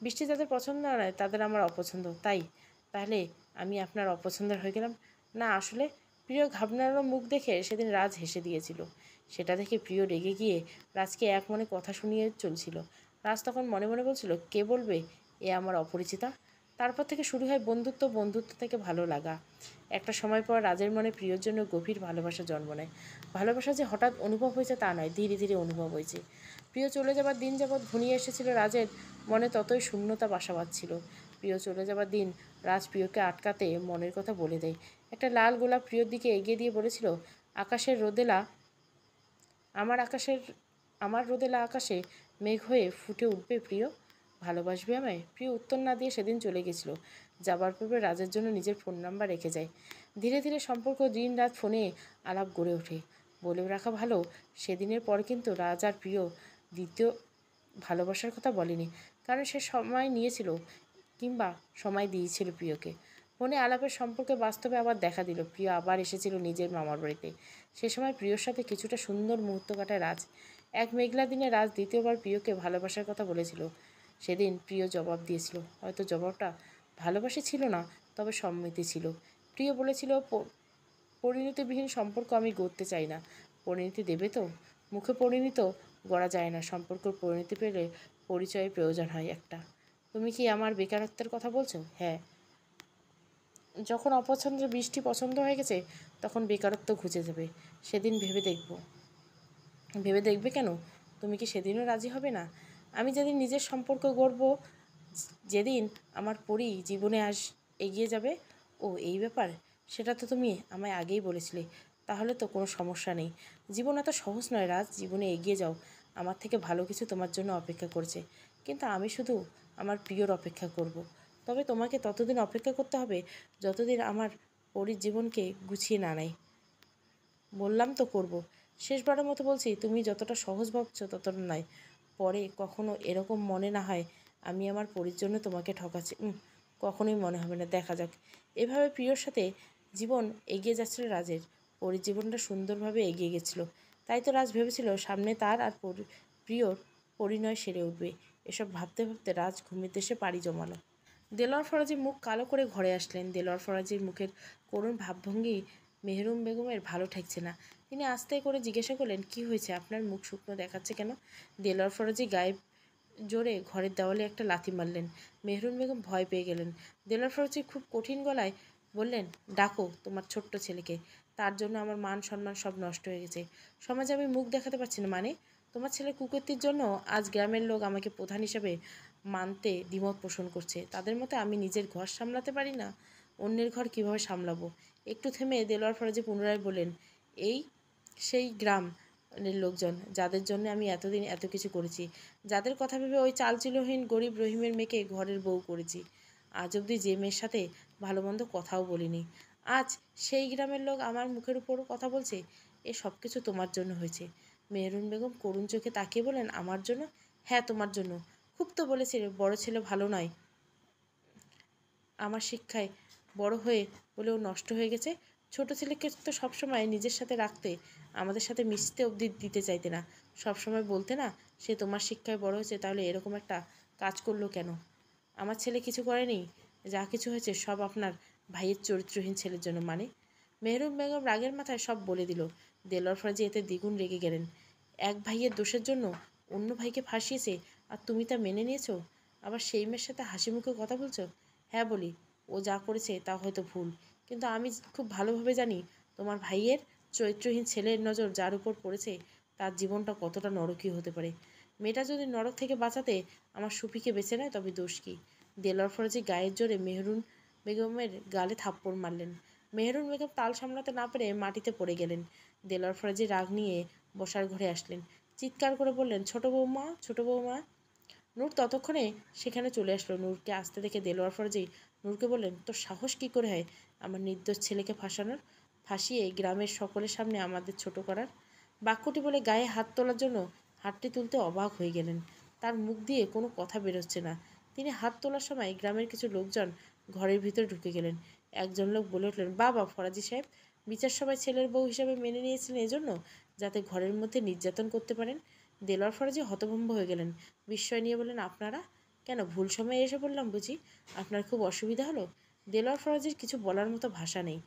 বৃষ্টি যাদের পছন্দ নয় তাদের আমার অপছন্দ, তাই। তাহলে আমি আপনার অপছন্দের হয়ে গেলাম? না, আসলে প্রিয় ঘাবনারও মুখ দেখে সেদিন রাজ হেসে দিয়েছিল। সেটা দেখে প্রিয় রেগে গিয়ে রাজকে এক মনে কথা শুনিয়ে চলছিল। রাজ তখন মনে মনে বলছিল, কে বলবে? এ আমার অপরিচিতা। তারপর থেকে শুরু হয় বন্ধুত্ব বন্ধুত্ব থেকে ভালো লাগা। একটা সময় পর রাজের মনে প্রিয়র জন্য গভীর ভালোবাসা জন্ম নেয়। ভালোবাসা যে হঠাৎ অনুভব হয়েছে তা নয়, ধীরে ধীরে অনুভব হয়েছে। প্রিয় চলে যাবার দিন যাবৎ ঘনিয়ে এসেছিল রাজের মনে ততই শূন্যতা বাসা বাঁধছিল প্রিয় চলে যাবার দিন রাজ প্রিয়কে আটকাতে মনের কথা বলে দেয়। একটা লাল গোলাপ প্রিয়র দিকে এগিয়ে দিয়ে বলেছিল, আকাশের রোদেলা আমার আকাশের, আমার রোদেলা আকাশে মেঘ হয়ে ফুটে উঠবে প্রিয়। ভালোবাসবে আমায়? প্রিয়, উত্তর না দিয়ে সেদিন চলে গেছিল। যাবার পূর্বে রাজের জন্য নিজের ফোন নাম্বার রেখে যায়। ধীরে ধীরে সম্পর্ক দিন রাত ফোনে আলাপ গড়ে ওঠে। বলেও রাখা ভালো, সেদিনের পর কিন্তু রাজ আর প্রিয় দ্বিতীয় ভালোবাসার কথা বলেনি। কারণ সে সময় নিয়েছিল কিংবা সময় দিয়েছিল প্রিয়কে। ফোনে আলাপের সম্পর্কে বাস্তবে আবার দেখা দিল। প্রিয় আবার এসেছিল নিজের মামার বাড়িতে। সে সময় প্রিয়র সাথে কিছুটা সুন্দর মুহূর্ত কাটায় রাজ। এক মেঘলা দিনে রাজ দ্বিতীয়বার প্রিয়কে ভালোবাসার কথা বলেছিল। সেদিন প্রিয় জবাব দিয়েছিল, হয়তো জবাবটা ভালোবাসা ছিল না, তবে সম্মতি ছিল প্রিয় বলেছিল পরিণতিবিহীন সম্পর্ক আমি গড়তে চাই না। পরিণতি দেবে তো? মুখে পরিণত গড়া যায় না। সম্পর্ক পরিণতি পেলে পরিচয়ের প্রয়োজন হয় একটা। তুমি কি আমার বেকারত্বের কথা বলছো হ্যাঁ। যখন অপছন্দের বৃষ্টি পছন্দ হয়ে গেছে, তখন বেকারত্ব ঘুচে যাবে। সেদিন ভেবে দেখব। ভেবে দেখবে কেন? তুমি কি সেদিনও রাজি হবে না? আমি যেদিন নিজের সম্পর্ক গড়ব, যেদিন আমার পরি জীবনে আস, এগিয়ে যাবে, ও এই ব্যাপার, সেটা তো তুমি আমায় আগেই বলেছিলে। তাহলে তো কোনো সমস্যা নেই। জীবন এত সহজ নয় রাজ, জীবনে এগিয়ে যাও। আমার থেকে ভালো কিছু তোমার জন্য অপেক্ষা করছে। কিন্তু আমি শুধু আমার প্রিয়র অপেক্ষা করব। তবে তোমাকে ততদিন অপেক্ষা করতে হবে যতদিন আমার পরীর জীবনকে গুছিয়ে না নেয়। বললাম তো করব। শেষবারের মতো বলছি, তুমি যতটা সহজ ভাবছ ততটা নয়। পরে কখনো এরকম মনে না হয় আমি আমার পরির জন্য তোমাকে ঠকাচ্ছি। কখনোই মনে হবে না। দেখা যাক। এভাবে প্রিয়র সাথে জীবন এগিয়ে যাচ্ছিল রাজের। পরির জীবনটা সুন্দরভাবে এগিয়ে গেছিল। তাই তো রাজ ভেবেছিল সামনে তার আর পরি- প্রিয়র পরিণয় সেরে উঠবে। এসব ভাবতে ভাবতে রাজ ঘুমের দেশে পাড়ি জমালো। দেলোয়ার ফরাজি মুখ কালো করে ঘরে আসলেন। দেলোয়ার ফরাজির মুখের করুণ ভাবভঙ্গি মেহরুম বেগমের ভালো ঠেকছে না। তিনি আস্তে করে জিজ্ঞাসা করলেন, কি হয়েছে? আপনার মুখ শুকনো দেখাচ্ছে কেন? দেলোয়ার ফরাজি গায়ে জোরে ঘরের দেওয়ালে একটা লাথি মারলেন। মেহরুন বেগম ভয় পেয়ে গেলেন। দেলোয়ার ফরাজি খুব কঠিন গলায় বললেন, ডাকো তোমার ছোট্ট ছেলেকে। তার জন্য আমার মান সম্মান সব নষ্ট হয়ে গেছে। সমাজে আমি মুখ দেখাতে পারছি না। মানে? তোমার ছেলে কুকর্তির জন্য আজ গ্রামের লোক আমাকে প্রধান হিসেবে মানতে দ্বিমত পোষণ করছে। তাদের মতে আমি নিজের ঘর সামলাতে পারি না, অন্যের ঘর কীভাবে সামলাবো? একটু থেমে দেলোয়ার ফরাজি পুনরায় বলেন এই সেই গ্রাম লোকজন, যাদের জন্য আমি এতদিন এত কিছু করেছি। যাদের কথা ভেবে ওই চালচিলহীন গরিব রহিমের মেয়েকে ঘরের বউ করেছি। আজ অবধি যে মেয়ের সাথে ভালো মন্দ কথাও বলিনি। আজ সেই গ্রামের লোক আমার মুখের উপর কথা বলছে, এ সব কিছু তোমার জন্য হয়েছে। মেহরুন বেগম করুণ চোখে তাকিয়ে বলেন আমার জন্য? হ্যাঁ তোমার জন্য। খুব তো বলেছিলে, বড় ছেলে ভালো নয়। আমার শিক্ষায় বড় হয়ে বলেও নষ্ট হয়ে গেছে। ছোট ছেলেকে তো সবসময় নিজের সাথে রাখতে, আমাদের সাথে মিশতে অবধি দিতে চাইতে না। সবসময় বলতে না, সে তোমার শিক্ষায় বড় হয়েছে, তাহলে এরকম একটা কাজ করল কেন? আমার ছেলে কিছু করেনি, যা কিছু হয়েছে সব আপনার ভাইয়ের চরিত্রহীন ছেলের জন্য মানে। মেহরুম বেগম রাগের মাথায় সব বলে দিল। দেলোয়ার ফরাজি এতে দ্বিগুণ রেগে গেলেন। এক ভাইয়ের দোষের জন্য অন্য ভাইকে ফাঁসিয়েছে আর তুমি তা মেনে নিয়েছো? আবার সেই মেয়ের সাথে হাসি মুখে কথা বলছো? হ্যাঁ বলি, ও যা করেছে তা হয়তো ভুল। কিন্তু আমি খুব ভালোভাবে জানি তোমার ভাইয়ের চরিত্রহীন ছেলের নজর যার উপর পড়েছে, তার জীবনটা কতটা নরকীয় হতে পারে। মেয়েটা যদি নরক থেকে বাঁচাতে আমার সুফিকে বেছে নেয়, তবে দোষ কী? দেলোয়ার ফরাজি গায়ের জোরে মেহরুন বেগমের গালে থাপ্পড় মারলেন। মেহরুন বেগম তাল সামলাতে না পেরে মাটিতে পড়ে গেলেন। দেলোয়ার ফরাজি রাগ নিয়ে বসার ঘরে আসলেন। চিৎকার করে বললেন, ছোট বৌমা ছোট বৌমা। নূর ততক্ষণে সেখানে চলে আসলো। নূরকে আসতে দেখে দেলোয়ার ফরাজি নূরকে বললেন, তোর সাহস কী করে হয় আমার নির্দোষ ছেলেকে ফাঁসানোর? ফাঁসিয়ে গ্রামের সকলের সামনে আমাদের ছোট করার? বাক্যটি বলে গায়ে হাত তোলার জন্য হাতটি তুলতে অবাক হয়ে গেলেন। তার মুখ দিয়ে কোনো কথা বেরোচ্ছে না। তিনি হাত তোলার সময় গ্রামের কিছু লোকজন ঘরের ভিতরে ঢুকে গেলেন। একজন লোক বলে উঠলেন, বাবা, ফরাজি সাহেব, বিচার সবাই ছেলের বউ হিসাবে মেনে নিয়েছিলেন এজন্য যাতে ঘরের মধ্যে নির্যাতন করতে পারেন। দেলোয়ার ফরাজি হতভম্ব হয়ে গেলেন। বিস্ময় নিয়ে বললেন, আপনারা? কেন, ভুল সময়ে এসে বললাম বুঝি? আপনার খুব অসুবিধা হলো? দেলোয়ার ফরাজির কিছু বলার মতো ভাষা নেই।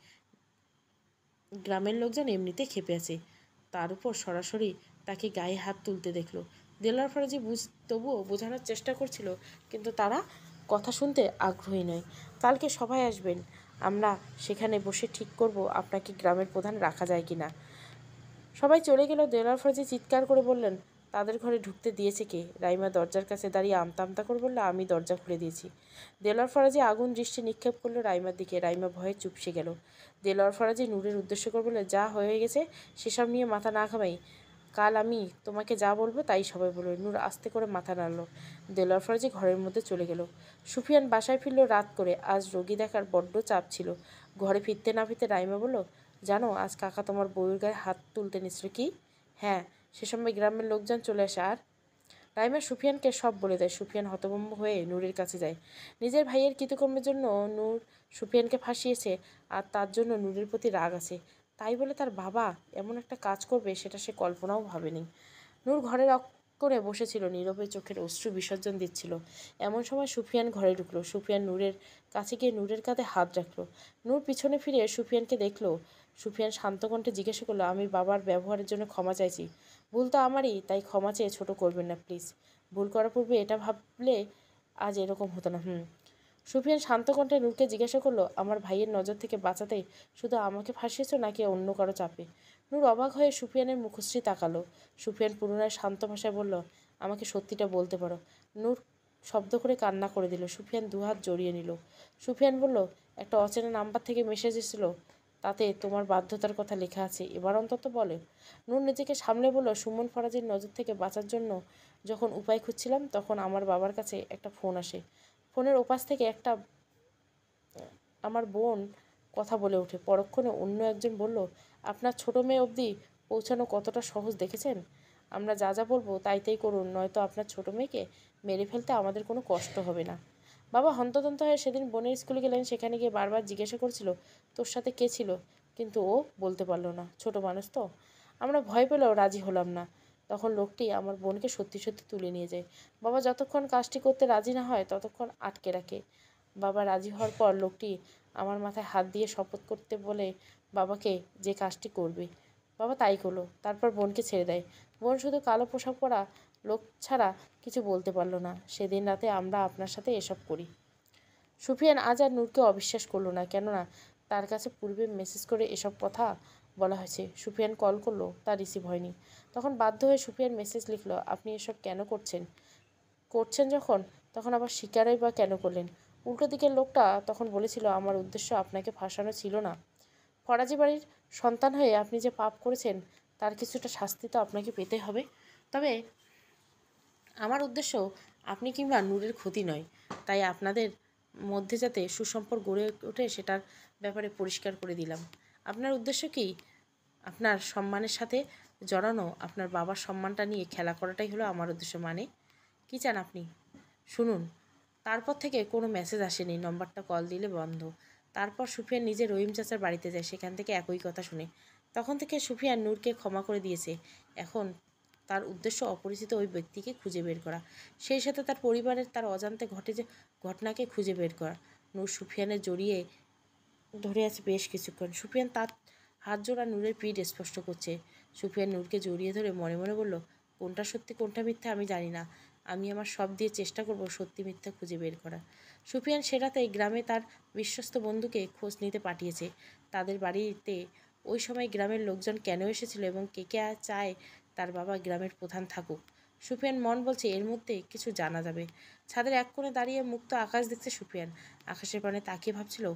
গ্রামের লোকজন এমনিতে খেপে আছে। তার উপর সরাসরি তাকে গায়ে হাত তুলতে দেখল। দেলোয়ার ফরাজি বুঝ, তবুও বোঝানোর চেষ্টা করছিল, কিন্তু তারা কথা শুনতে আগ্রহী নয়। কালকে সবাই আসবেন। আমরা সেখানে বসে ঠিক করব আপনাকে গ্রামের প্রধান রাখা যায় কি না সবাই চলে গেল। দেলোয়ার ফরাজি চিৎকার করে বললেন তাদের ঘরে ঢুকতে দিয়েছে কে? রাইমা দরজার কাছে দাঁড়িয়ে আমতা আমতা করে বলল, আমি দরজা খুলে দিয়েছি। দেলোয়ার ফরাজি আগুন দৃষ্টি নিক্ষেপ করল রাইমার দিকে। রাইমা ভয়ে চুপসে গেল। দেলোয়ার ফরাজি নূরের উদ্দেশ্য করে বলল, যা হয়ে গেছে, সেসব নিয়ে মাথা না ঘামাই। কাল আমি তোমাকে যা বলব, তাই সবাই বলবে নূর আস্তে করে মাথা নাড়লো। দেলোয়ার ফরাজি ঘরের মধ্যে চলে গেল। সুফিয়ান বাসায় ফিরল রাত করে। আজ রোগী দেখার বড্ড চাপ ছিল। ঘরে ফিরতে না ফিরতে রাইমা বলল, জানো, আজ কাকা তোমার বউয়ের গায়ে হাত তুলতে নিছিল কি? হ্যাঁ সে সময় গ্রামের লোকজন চলে আসে আর রাইমা সুফিয়ানকে সব বলে দেয়। সুফিয়ান হতভম্ব হয়ে নূরের কাছে যায়। নিজের ভাইয়ের কৃতকর্মের জন্য নূর সুফিয়ানকে ফাঁসিয়েছে আর তার জন্য নূরের প্রতি রাগ আছে। তাই বলে তার বাবা এমন একটা কাজ করবে সেটা সে কল্পনাও ভাবেনি। নূর ঘরে রক করে বসেছিল, নীরবে চোখের অশ্রু বিসর্জন দিচ্ছিল। এমন সময় সুফিয়ান ঘরে ঢুকলো। সুফিয়ান নূরের কাছে গিয়ে নূরের কাঁধে হাত রাখল। নূর পিছনে ফিরে সুফিয়ানকে দেখল। সুফিয়ান শান্ত কণ্ঠে জিজ্ঞাসা করল, আমি বাবার ব্যবহারের জন্য ক্ষমা চাইছি। ভুল তো আমারই, তাই ক্ষমা চেয়ে ছোট করবেন না প্লিজ ভুল করার পূর্বে এটা ভাবলে আজ এরকম হতো না, হুম। সুফিয়ান শান্ত কণ্ঠে নূরকে জিজ্ঞাসা করল, আমার ভাইয়ের নজর থেকে বাঁচাতে শুধু আমাকে ফাঁসিয়েছো নাকি অন্য কারও চাপে? নূর অবাক হয়ে সুফিয়ানের মুখশ্রী তাকালো। সুফিয়ান পুনরায় শান্ত ভাষায় বলল, আমাকে সত্যিটা বলতে পারো। নূর শব্দ করে কান্না করে দিল। সুফিয়ান দুহাত জড়িয়ে নিল। সুফিয়ান বলল, একটা অচেনা নাম্বার থেকে মেসেজ এসেছিল। তাতে তোমার বাধ্যতার কথা লেখা আছে। এবার অন্তত বলে। নূর নিজেকে সামলে বলল, সুমন ফরাজের নজর থেকে বাঁচার জন্য যখন উপায় খুঁজছিলাম, তখন আমার বাবার কাছে একটা ফোন আসে। ফোনের ওপাশ থেকে একটা আমার বোন কথা বলে ওঠে। পরক্ষণে অন্য একজন বলল, আপনার ছোট মেয়ে অবধি পৌঁছানো কতটা সহজ দেখেছেন? আমরা যা যা বলব তাই তাই করুন, নয়তো আপনার ছোট মেয়েকে মেরে ফেলতে আমাদের কোনো কষ্ট হবে না। বাবা হন্তদন্ত হয়ে সেদিন বোনের স্কুলে গেলেন, সেখানে গিয়ে বারবার জিজ্ঞাসা করছিল, তোর সাথে কে ছিল? কিন্তু ও বলতে পারল না। ছোট মানুষ তো? আমরা ভয় পেলেও রাজি হলাম না। তখন লোকটি আমার বোনকে সত্যি সত্যি তুলে নিয়ে যায়। বাবা, যতক্ষণ কাজটি করতে রাজি না হয়, ততক্ষণ আটকে রাখে। বাবা রাজি হওয়ার পর লোকটি আমার মাথায় হাত দিয়ে শপথ করতে বলে, বাবাকে যে কাজটি করবে। বাবা, তাই করল। তারপর বোনকে ছেড়ে দেয়। বোন শুধু কালো পোশাক পরা লোক ছাড়া কিছু বলতে পারল না। সেদিন রাতে আমরা আপনার সাথে এসব করি। সুফিয়ান আজ আর নূরকে অবিশ্বাস করল না, কেননা তার কাছে পূর্বে মেসেজ করে এসব কথা বলা হয়েছে। সুফিয়ান কল করল, তা রিসিভ হয়নি। তখন বাধ্য হয়ে সুফিয়ান মেসেজ লিখলো, আপনি এসব কেন করছেন? করছেন যখন? তখন আবার শিকারই বা কেন করলেন? উল্টো দিকের লোকটা তখন বলেছিল আমার উদ্দেশ্য আপনাকে ফাঁসানো ছিল না। ফরাজি বাড়ির সন্তান হয়ে আপনি যে পাপ করেছেন তার কিছুটা শাস্তি তো আপনাকে পেতে হবে। তবে আমার উদ্দেশ্য, আপনি কিংবা নূরের ক্ষতি নয়। তাই আপনাদের মধ্যে যাতে সুসম্পর্ক গড়ে ওঠে সেটার ব্যাপারে পরিষ্কার করে দিলাম। আপনার উদ্দেশ্য কি? আপনার সম্মানের সাথে জড়ানো, আপনার বাবার সম্মানটা নিয়ে খেলা করাটাই হলো আমার উদ্দেশ্য মানে। কি চান আপনি? শুনুন, তারপর থেকে কোনো মেসেজ আসেনি নম্বরটা কল দিলে বন্ধ। তারপর সুফিয়ান নিজে রহিম চাচার বাড়িতে যায়, সেখান থেকে একই কথা শুনে। তখন থেকে সুফিয়ান নূরকে ক্ষমা করে দিয়েছে। এখন তার উদ্দেশ্য অপরিচিত ওই ব্যক্তিকে খুঁজে বের করা। সেই সাথে তার পরিবারের তার অজান্তে ঘটে যে ঘটনাকে খুঁজে বের করা। নূর সুফিয়ানের জড়িয়ে ধরে আছে বেশ কিছুক্ষণ। সুফিয়ান তার হাত জোড়া নূরের পিঠ স্পষ্ট করছে। সুফিয়ান নূরকে জড়িয়ে ধরে মনে মনে বলল, কোনটা সত্যি, কোনটা মিথ্যা আমি জানি না। আমি আমার সব দিয়ে চেষ্টা করব সত্যি, মিথ্যা খুঁজে বের করা। সুফিয়ান সেরাতেই গ্রামে তার বিশ্বস্ত বন্ধুকে খোঁজ নিতে পাঠিয়েছে। তাদের বাড়িতে ওই সময় গ্রামের লোকজন কেন এসেছিল এবং কে কে চায় তার বাবা গ্রামের প্রধান থাকুক? সুফিয়ান মন বলছে, এর মধ্যে কিছু জানা যাবে। ছাদের এক কোণে দাঁড়িয়ে মুক্ত আকাশ দেখছে সুফিয়ান। আকাশের পানে তাকিয়ে ভাবছিল,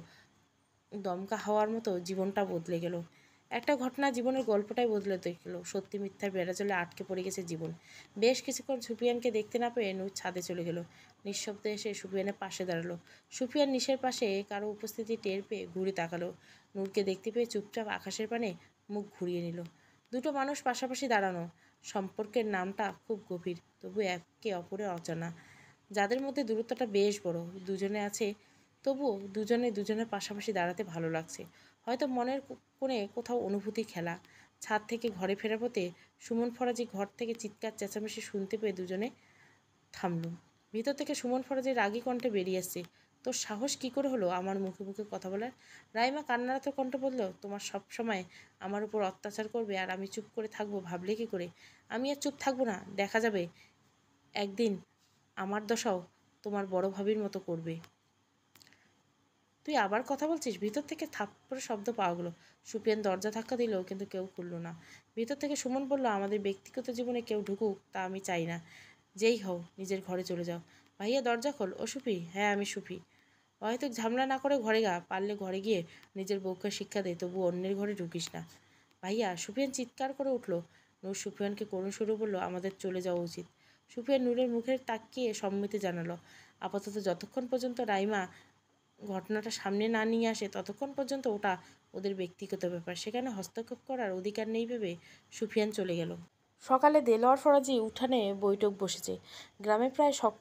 দমকা হওয়ার মতো জীবনটা বদলে গেল। একটা ঘটনা জীবনের গল্পটাই বদলে দেখল সত্যি মিথ্যার বেড়াজলে আটকে পড়ে গেছে জীবন। বেশ কিছুক্ষণ সুফিয়ানকে দেখতে না পেয়ে নূর ছাদে চলে গেল। নিঃশব্দে এসে সুফিয়ানের পাশে দাঁড়াল। সুফিয়ান নিশের পাশে কারও উপস্থিতি টের পেয়ে ঘুরে তাকালো। নূরকে দেখতে পেয়ে চুপচাপ আকাশের পানে মুখ ঘুরিয়ে নিল। দুটো মানুষ পাশাপাশি দাঁড়ানো। সম্পর্কের নামটা খুব গভীর, তবু একে অপরে অজানা। যাদের মধ্যে দূরত্বটা বেশ বড়, দুজনে আছে, তবুও দুজনে দুজনের পাশাপাশি দাঁড়াতে ভালো লাগছে। হয়তো মনের কোণে কোথাও অনুভূতি খেলা। ছাদ থেকে ঘরে ফেরার পথে সুমন ফরাজি ঘর থেকে চিৎকার চেঁচামেচি শুনতে পেয়ে দুজনে থামলুম ভিতর থেকে সুমন ফরাজি রাগী কণ্ঠে বেরিয়ে আসছে। তোর সাহস কি করে হলো আমার মুখে মুখে কথা বলার? রাইমা কান্নারাত কণ্ঠ বলল, তোমার সব সময় আমার উপর অত্যাচার করবে আর আমি চুপ করে থাকব, ভাবলে কি করে? আমি আর চুপ থাকব না, দেখা যাবে একদিন আমার দশাও তোমার বড় ভাবির মতো করবে। তুই আবার কথা বলছিস? ভিতর থেকে থাপ্পড় শব্দ পাওয়া গেলো। সুপিয়ান দরজা ধাক্কা দিলেও কিন্তু কেউ খুললো না। ভিতর থেকে সুমন বলল, আমাদের ব্যক্তিগত জীবনে কেউ ঢুকুক, তা আমি চাই না। যেই হও, নিজের ঘরে চলে যাও। ভাইয়া, দরজা খোল। ও সুফি? হ্যাঁ আমি সুফি। হয়তো ঝামেলা না করে ঘরে গা, পারলে ঘরে গিয়ে নিজের বউকে শিক্ষা দে তবু অন্যের ঘরে ঢুকিস না। ভাইয়া, সুফিয়ান চিৎকার করে উঠল। নূর সুফিয়ানকে করুণ শুরু বলল, আমাদের চলে যাওয়া উচিত। সুফিয়ান নূরের মুখের তাকিয়ে সম্মতি জানালো। আপাতত যতক্ষণ পর্যন্ত রাইমা ঘটনাটা সামনে না নিয়ে আসে, ততক্ষণ পর্যন্ত ওটা ওদের ব্যক্তিগত ব্যাপার। সেখানে হস্তক্ষেপ করার অধিকার নেই ভেবে সুফিয়ান চলে গেল। সকালে দেলোয়ার ফরাজি উঠানে বৈঠক বসেছে। গ্রামে প্রায় সব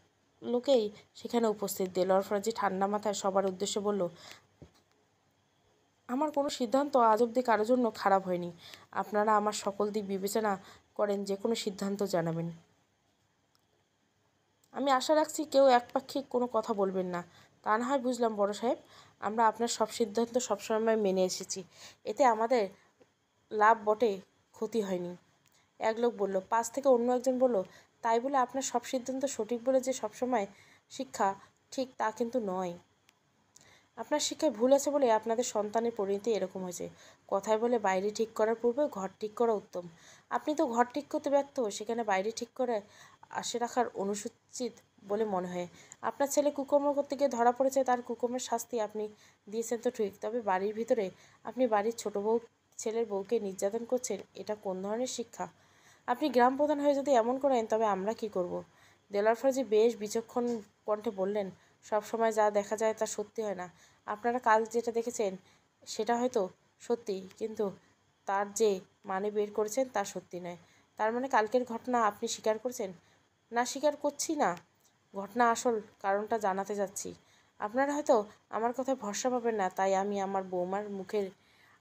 লোকেই সেখানে উপস্থিত দেলোয়ার ফরাজি ঠান্ডা মাথায় সবার উদ্দেশ্যে বলল, আমার কোনো সিদ্ধান্ত আজ অব্দি কারোর জন্য খারাপ হয়নি। আপনারা আমার সকল দিক বিবেচনা করেন, যে কোনো সিদ্ধান্ত জানাবেন। আমি আশা রাখছি কেউ একপাক্ষিক কোনো কথা বলবেন না। তা না হয় বুঝলাম, বড় সাহেব, আমরা আপনার সব সিদ্ধান্ত সবসময় মেনে এসেছি। এতে আমাদের লাভ বটে, ক্ষতি হয়নি। এক লোক বলল, পাশ থেকে অন্য একজন বলল তাই বলে আপনার সব সিদ্ধান্ত সঠিক বলে যে সবসময় শিক্ষা ঠিক তা কিন্তু নয়। আপনার শিক্ষায় ভুল আছে বলে আপনাদের সন্তানের পরিণতি এরকম হয়েছে। কথায় বলে বাইরে ঠিক করার পূর্বে ঘর ঠিক করা উত্তম। আপনি তো ঘর ঠিক করতে ব্যর্থ, সেখানে বাইরে ঠিক করে আসে রাখার অনুচিত বলে মনে হয়। আপনার ছেলে কুকর্ম করতে গিয়ে ধরা পড়েছে, তার কুকর্মের শাস্তি আপনি দিয়েছেন তো ঠিক। তবে বাড়ির ভিতরে আপনি বাড়ির ছোট বউ, ছেলের বউকে নির্যাতন করছেন, এটা কোন ধরনের শিক্ষা? আপনি গ্রাম প্রধান হয়ে যদি এমন করেন, তবে আমরা কি করব। দেলার ফরাজি বেশ বিচক্ষণ কণ্ঠে বললেন, সব সময় যা দেখা যায় তা সত্যি হয় না। আপনারা কাল যেটা দেখেছেন, সেটা হয়তো সত্যি, কিন্তু তার যে মানে বের করেছেন তা সত্যি নয়। তার মানে কালকের ঘটনা আপনি স্বীকার করছেন? না স্বীকার করছি না। ঘটনা আসল কারণটা জানাতে যাচ্ছি। আপনারা হয়তো আমার কথায় ভরসা পাবেন না, তাই আমি আমার বৌমার মুখের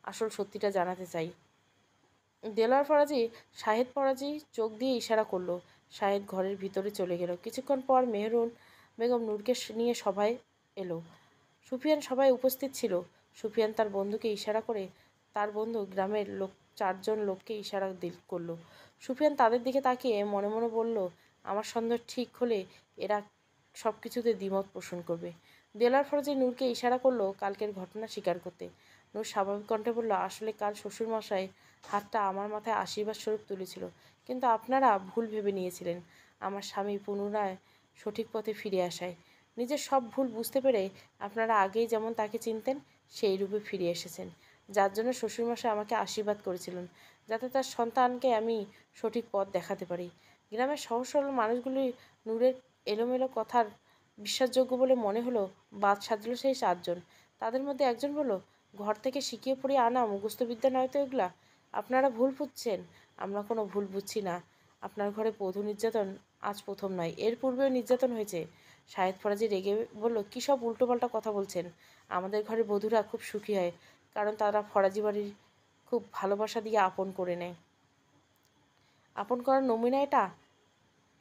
আসল সত্যিটা জানাতে চাই। দেলোয়ার ফরাজি, শাহেদ ফরাজি চোখ দিয়ে ইশারা করল। শাহেদ ঘরের ভিতরে চলে গেল। কিছুক্ষণ পর মেহরুন বেগম নূরকে নিয়ে সবাই এলো। সুফিয়ান সবাই উপস্থিত ছিল। সুফিয়ান তার বন্ধুকে ইশারা করে তার বন্ধু গ্রামের লোক, চারজন লোককে ইশারা দিল করল। সুফিয়ান তাদের দিকে তাকিয়ে মনে মনে বলল, আমার সন্দেহ ঠিক হলে এরা সব কিছুতে দ্বিমত পোষণ করবে। দেলার ফরজে নূরকে ইশারা করল, কালকের ঘটনা স্বীকার করতে। নূর স্বাভাবিক কণ্ঠে বলল, আসলে কাল শ্বশুরমশাই হাতটা আমার মাথায় আশীর্বাদ স্বরূপ তুলেছিল। কিন্তু আপনারা ভুল ভেবে নিয়েছিলেন। আমার স্বামী পুনরায় সঠিক পথে ফিরে আসায়। নিজের সব ভুল বুঝতে পেরে আপনারা আগেই যেমন তাকে চিনতেন, সেই রূপে ফিরে এসেছেন। যার জন্য শ্বশুরমশাই আমাকে আশীর্বাদ করেছিলেন, যাতে তার সন্তানকে আমি সঠিক পথ দেখাতে পারি। গ্রামের সহজ সরল মানুষগুলি নূরের এলোমেলো কথার বিশ্বাসযোগ্য বলে মনে হলো বাদ সাজলো সেই চারজন তাদের মধ্যে একজন বলল, ঘর থেকে শিখিয়ে পড়িয়ে আনা মুখস্থবিদ্যা নয় তো এগুলা। আপনারা ভুল বুঝছেন। আমরা কোনো ভুল বুঝছি না। আপনার ঘরে বধূ নির্যাতন আজ প্রথম নয়। এর পূর্বেও নির্যাতন হয়েছে। শাহেদ ফরাজি রেগে বলল, কী সব উল্টোপাল্টা কথা বলছেন? আমাদের ঘরের বধূরা খুব সুখী হয়, কারণ তারা ফরাজি বাড়ির খুব ভালোবাসা দিয়ে আপন করে নেয়। আপন করার নমুনা এটা?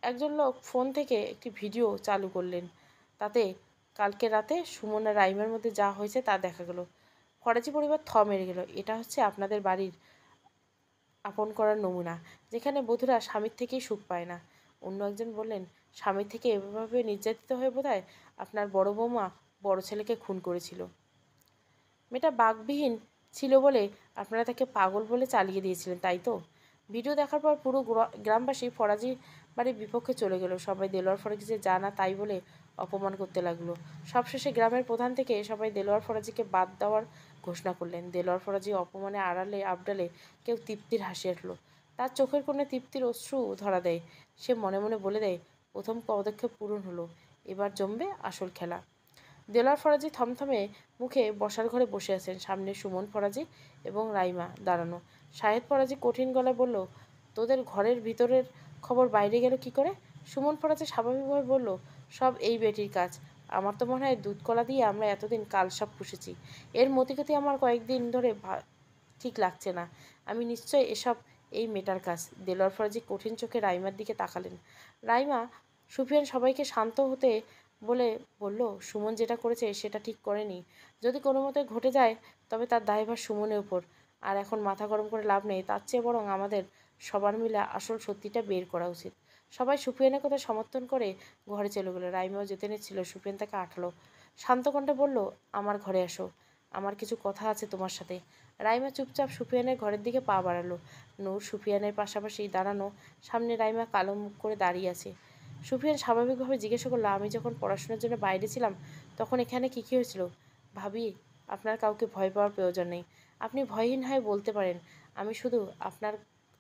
একজন লোক ফোন থেকে একটি ভিডিও চালু করলেন। তাতে কালকে রাতে সুমন রাইমার মধ্যে যা হয়েছে তা দেখা গেল। ফরাজি পরিবার থ মেরে গেল। এটা হচ্ছে আপনাদের বাড়ির আপন করার নমুনা, যেখানে বধূরা স্বামীর থেকেই সুখ পায় না। অন্য একজন বললেন, স্বামীর থেকে এভাবে নির্যাতিত হয়ে বোধহয় আপনার বড় বৌমা বড় ছেলেকে খুন করেছিল। মেয়েটা বাঘবিহীন ছিল বলে আপনারা তাকে পাগল বলে চালিয়ে দিয়েছিলেন, তাই তো? ভিডিও দেখার পর পুরো গ্রামবাসী ফরাজি বাড়ির বিপক্ষে চলে গেল। সবাই দেলোয়ার ফরাজিকে যা না, তাই বলে অপমান করতে লাগল। সবশেষে গ্রামের প্রধান থেকে সবাই দেলোয়ার ফরাজিকে বাদ দেওয়ার ঘোষণা করলেন। দেলোয়ার ফরাজি অপমানে আড়ালে আবডালে কেউ তৃপ্তির হাসি আসলো তার চোখের কোণে তৃপ্তির অশ্রু ধরা দেয়। সে মনে মনে বলে দেয়, প্রথম পদক্ষেপ পূরণ হলো, এবার জমবে আসল খেলা। দেলোয়ার ফরাজি থমথমে মুখে বসার ঘরে বসে আছেন। সামনে সুমন ফরাজি এবং রাইমা দাঁড়ানো। শাহেদ ফরাজি কঠিন গলায় বলল, তোদের ঘরের ভিতরের খবর বাইরে গেল কি করে? সুমন ফরাজি স্বাভাবিকভাবে বলল, সব এই বেটির কাজ। আমার তো মনে হয় দুধ কলা দিয়ে আমরা এতদিন কাল সব পুষেছি। এর মতিগতি আমার কয়েকদিন ধরে ঠিক লাগছে না। আমি নিশ্চয় এসব, এই মেটার কাজ। দেলোয়ার ফরাজি কঠিন চোখে রাইমার দিকে তাকালেন। রাইমা, সুফিয়ান সবাইকে শান্ত হতে বলে বলল, সুমন যেটা করেছে সেটা ঠিক করেনি। যদি কোনো মতে ঘটে যায়, তবে তার দায়ভার সুমনের উপর। আর এখন মাথা গরম করে লাভ নেই। তার চেয়ে বরং আমাদের সবার মিলে আসল সত্যিটা বের করা উচিত। সবাই সুফিয়ানের কথা সমর্থন করে ঘরে চলে গেলো। রাইমাও যেতে নিচ্ছিল। সুফিয়ান তাকে আটলো। শান্ত কণ্ঠে বলল, আমার ঘরে আসো। আমার কিছু কথা আছে তোমার সাথে। রাইমা চুপচাপ সুফিয়ানের ঘরের দিকে পা বাড়ালো। নূর সুফিয়ানের পাশাপাশি দাঁড়ানো সামনে রাইমা কালো মুখ করে দাঁড়িয়ে আছে। সুফিয়ান স্বাভাবিকভাবে জিজ্ঞাসা করল, আমি যখন পড়াশোনার জন্য বাইরে ছিলাম, তখন এখানে কী কী হয়েছিল? ভাবি, আপনার কাউকে ভয় পাওয়ার প্রয়োজন নেই। আপনি ভয়হীন হয়ে বলতে পারেন। আমি শুধু আপনার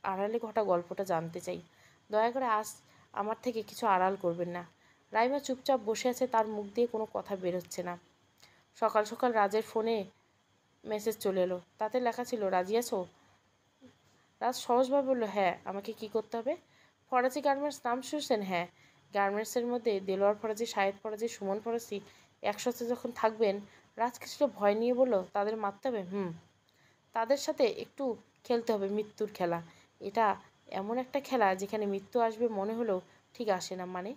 আড়ালে ঘটা গল্পটা জানতে চাই। দয়া করে আজ আমার থেকে কিছু আড়াল করবেন না। রাইমা চুপচাপ বসে আছে, তার মুখ দিয়ে কোনো কথা বেরোচ্ছে না। সকাল সকাল রাজের ফোনে মেসেজ চলে এলো। তাতে লেখা ছিল, রাজি আছো? রাজ সহজভাবে বলল হ্যাঁ আমাকে কি করতে হবে? ফরাজি গার্মেন্টস নাম শুনছেন? হ্যাঁ গার্মেন্টসের মধ্যে দেলোয়ার ফরাজি শাহেদ ফরাজি সুমন ফরাজি একসাথে যখন থাকবেন, রাজ কিছুটা ভয় নিয়ে বলল, তাদের মারতে হবে? হুম, তাদের সাথে একটু খেলতে হবে, মৃত্যুর খেলা। এটা এমন একটা খেলা যেখানে মৃত্যু আসবে মনে হলেও ঠিক আসে না মানে?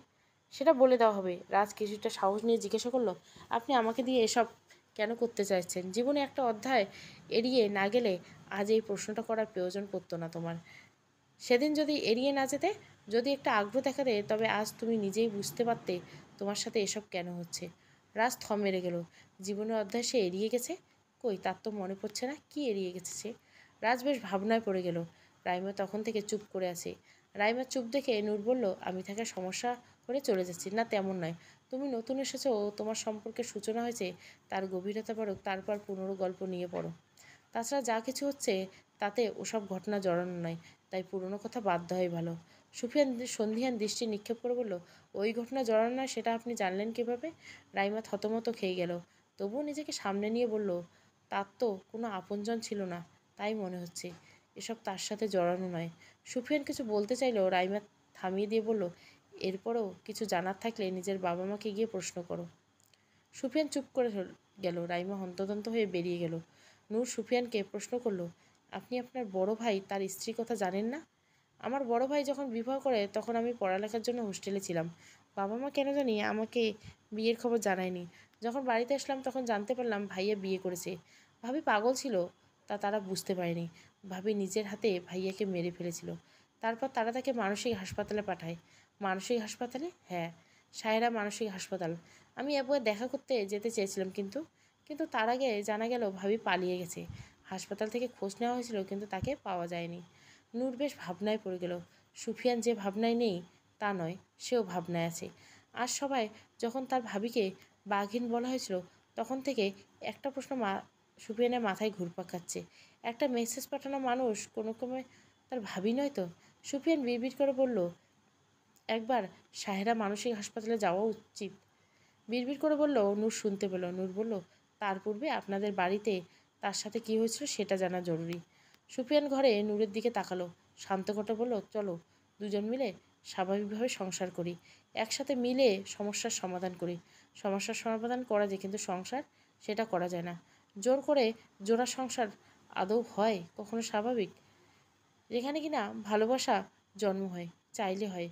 সেটা বলে দেওয়া হবে। রাজ কিছুটা সাহস নিয়ে জিজ্ঞাসা করল, আপনি আমাকে দিয়ে এসব কেন করতে চাইছেন? জীবনে একটা অধ্যায় এড়িয়ে না গেলে আজ এই প্রশ্নটা করার প্রয়োজন পড়তো না তোমার। সেদিন যদি এড়িয়ে না যেতে, যদি একটা আগ্রহ দেখাতে তবে আজ তুমি নিজেই বুঝতে পারতে তোমার সাথে এসব কেন হচ্ছে। রাজ থম মেরে গেল, জীবনের অধ্যায় সে এড়িয়ে গেছে? কই, তার তো মনে পড়ছে না, কি এড়িয়ে গেছে সে? রাজ বেশ ভাবনায় পড়ে গেল রাইমা তখন থেকে চুপ করে আছে। রাইমা চুপ দেখে নূর বলল, আমি তাকে সমস্যা করে চলে যাচ্ছি। না, তেমন নয়। তুমি নতুন এসেছ ও তোমার সম্পর্কে সূচনা হয়েছে, তার গভীরতা পড়ো, তারপর পুনরু গল্প নিয়ে পড়ো। তাছাড়া যা কিছু হচ্ছে, তাতে ওসব ঘটনা জড়ানো নয়, তাই পুরনো কথা বাদ দেওয়াই ভালো। সুফিয়ান সন্ধিয়ান দৃষ্টি নিক্ষেপ করে বলল, ওই ঘটনা জড়ানো নয়, সেটা আপনি জানলেন কীভাবে? রাইমা থতমত খেয়ে গেল। তবুও নিজেকে সামনে নিয়ে বলল, তার তো কোনো আপনজন ছিল না, তাই মনে হচ্ছে। এসব তার সাথে জড়ানো নয়। সুফিয়ান কিছু বলতে চাইলেও রাইমা থামিয়ে দিয়ে বলল, এরপরও কিছু জানার থাকলে নিজের বাবা মাকে গিয়ে প্রশ্ন করো। সুফিয়ান চুপ করে গেল। রাইমা হন্তদন্ত হয়ে বেরিয়ে গেল। নূর সুফিয়ানকে প্রশ্ন করল, আপনি আপনার বড় ভাই তার স্ত্রীর কথা জানেন না? আমার বড় ভাই যখন বিবাহ করে, তখন আমি পড়ালেখার জন্য হোস্টেলে ছিলাম। বাবা মা কেন জানি আমাকে বিয়ের খবর জানায়নি। যখন বাড়িতে আসলাম, তখন জানতে পারলাম ভাইয়া বিয়ে করেছে। ভাবি পাগল ছিল, তা তারা বুঝতে পারেনি। ভাবি নিজের হাতে ভাইয়াকে মেরে ফেলেছিল। তারপর তারা তাকে মানসিক হাসপাতালে পাঠায়। মানসিক হাসপাতালে? হ্যাঁ সায়রা মানসিক হাসপাতাল। আমি একবার দেখা করতে যেতে চেয়েছিলাম কিন্তু কিন্তু তার আগে জানা গেল ভাবি পালিয়ে গেছে। হাসপাতাল থেকে খোঁজ নেওয়া হয়েছিল কিন্তু তাকে পাওয়া যায়নি। নূর বেশ ভাবনায় পড়ে গেল। সুফিয়ান যে ভাবনায় নেই, তা নয়, সেও ভাবনায় আছে। আর সবাই যখন তার ভাবিকে বাঘিন বলা হয়েছিল, তখন থেকে একটা প্রশ্ন মা সুফিয়ানের মাথায় ঘুরপাক খাচ্ছে। একটা মেসেজ পাঠানো মানুষ, কোনো ক্রমে তার ভাবি নয় তো? সুফিয়ান বিড়বিড় করে বলল, একবার সাহেরা মানসিক হাসপাতালে যাওয়া উচিত। বিড়বিড় করে বলল, নূর শুনতে পেল। নূর বলল, তার পূর্বে আপনাদের বাড়িতে তার সাথে কি হয়েছিল সেটা জানা জরুরি। সুফিয়ান ঘরে নূরের দিকে তাকালো, শান্ত কটে বলল, চলো দুজন মিলে স্বাভাবিকভাবে সংসার করি। একসাথে মিলে সমস্যার সমাধান করি। সমস্যার সমাধান করা যায় কিন্তু সংসার, সেটা করা যায় না। জোর করে জোড়া সংসার আদৌ হয়, কখনো স্বাভাবিক? যেখানে কিনা ভালোবাসা জন্ম হয়, চাইলে হয়।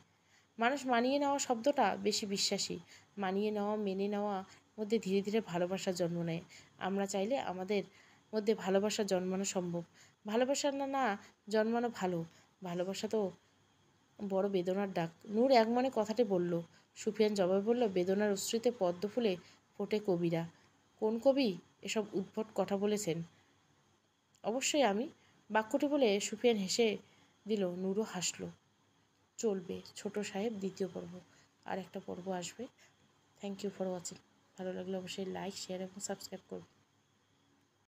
মানুষ মানিয়ে নেওয়া শব্দটা বেশি বিশ্বাসী। মানিয়ে নেওয়া, মেনে নেওয়া মধ্যে ধীরে ধীরে ভালোবাসা জন্ম নেয়। আমরা চাইলে আমাদের মধ্যে ভালোবাসা জন্মানো সম্ভব। ভালোবাসা না না, জন্মানো ভালো। ভালোবাসা তো বড় বেদনার ডাক। নূর এক মনে কথাটি বলল। সুফিয়ান জবাবে বলল, বেদনার অশ্রুতে পদ্ম ফুলে ফোটে কবিরা। কোন কবি এসব উদ্ভট কথা বলেছেন? অবশ্যই আমি। বাক্যটি বলে সুফিয়ান হেসে দিল, নুরু হাসলো। চলবে, ছোট সাহেব, দ্বিতীয় পর্ব। আর একটা পর্ব আসবে। থ্যাংক ইউ ফর ওয়াচিং ভালো লাগলে অবশ্যই লাইক শেয়ার এবং সাবস্ক্রাইব করবে।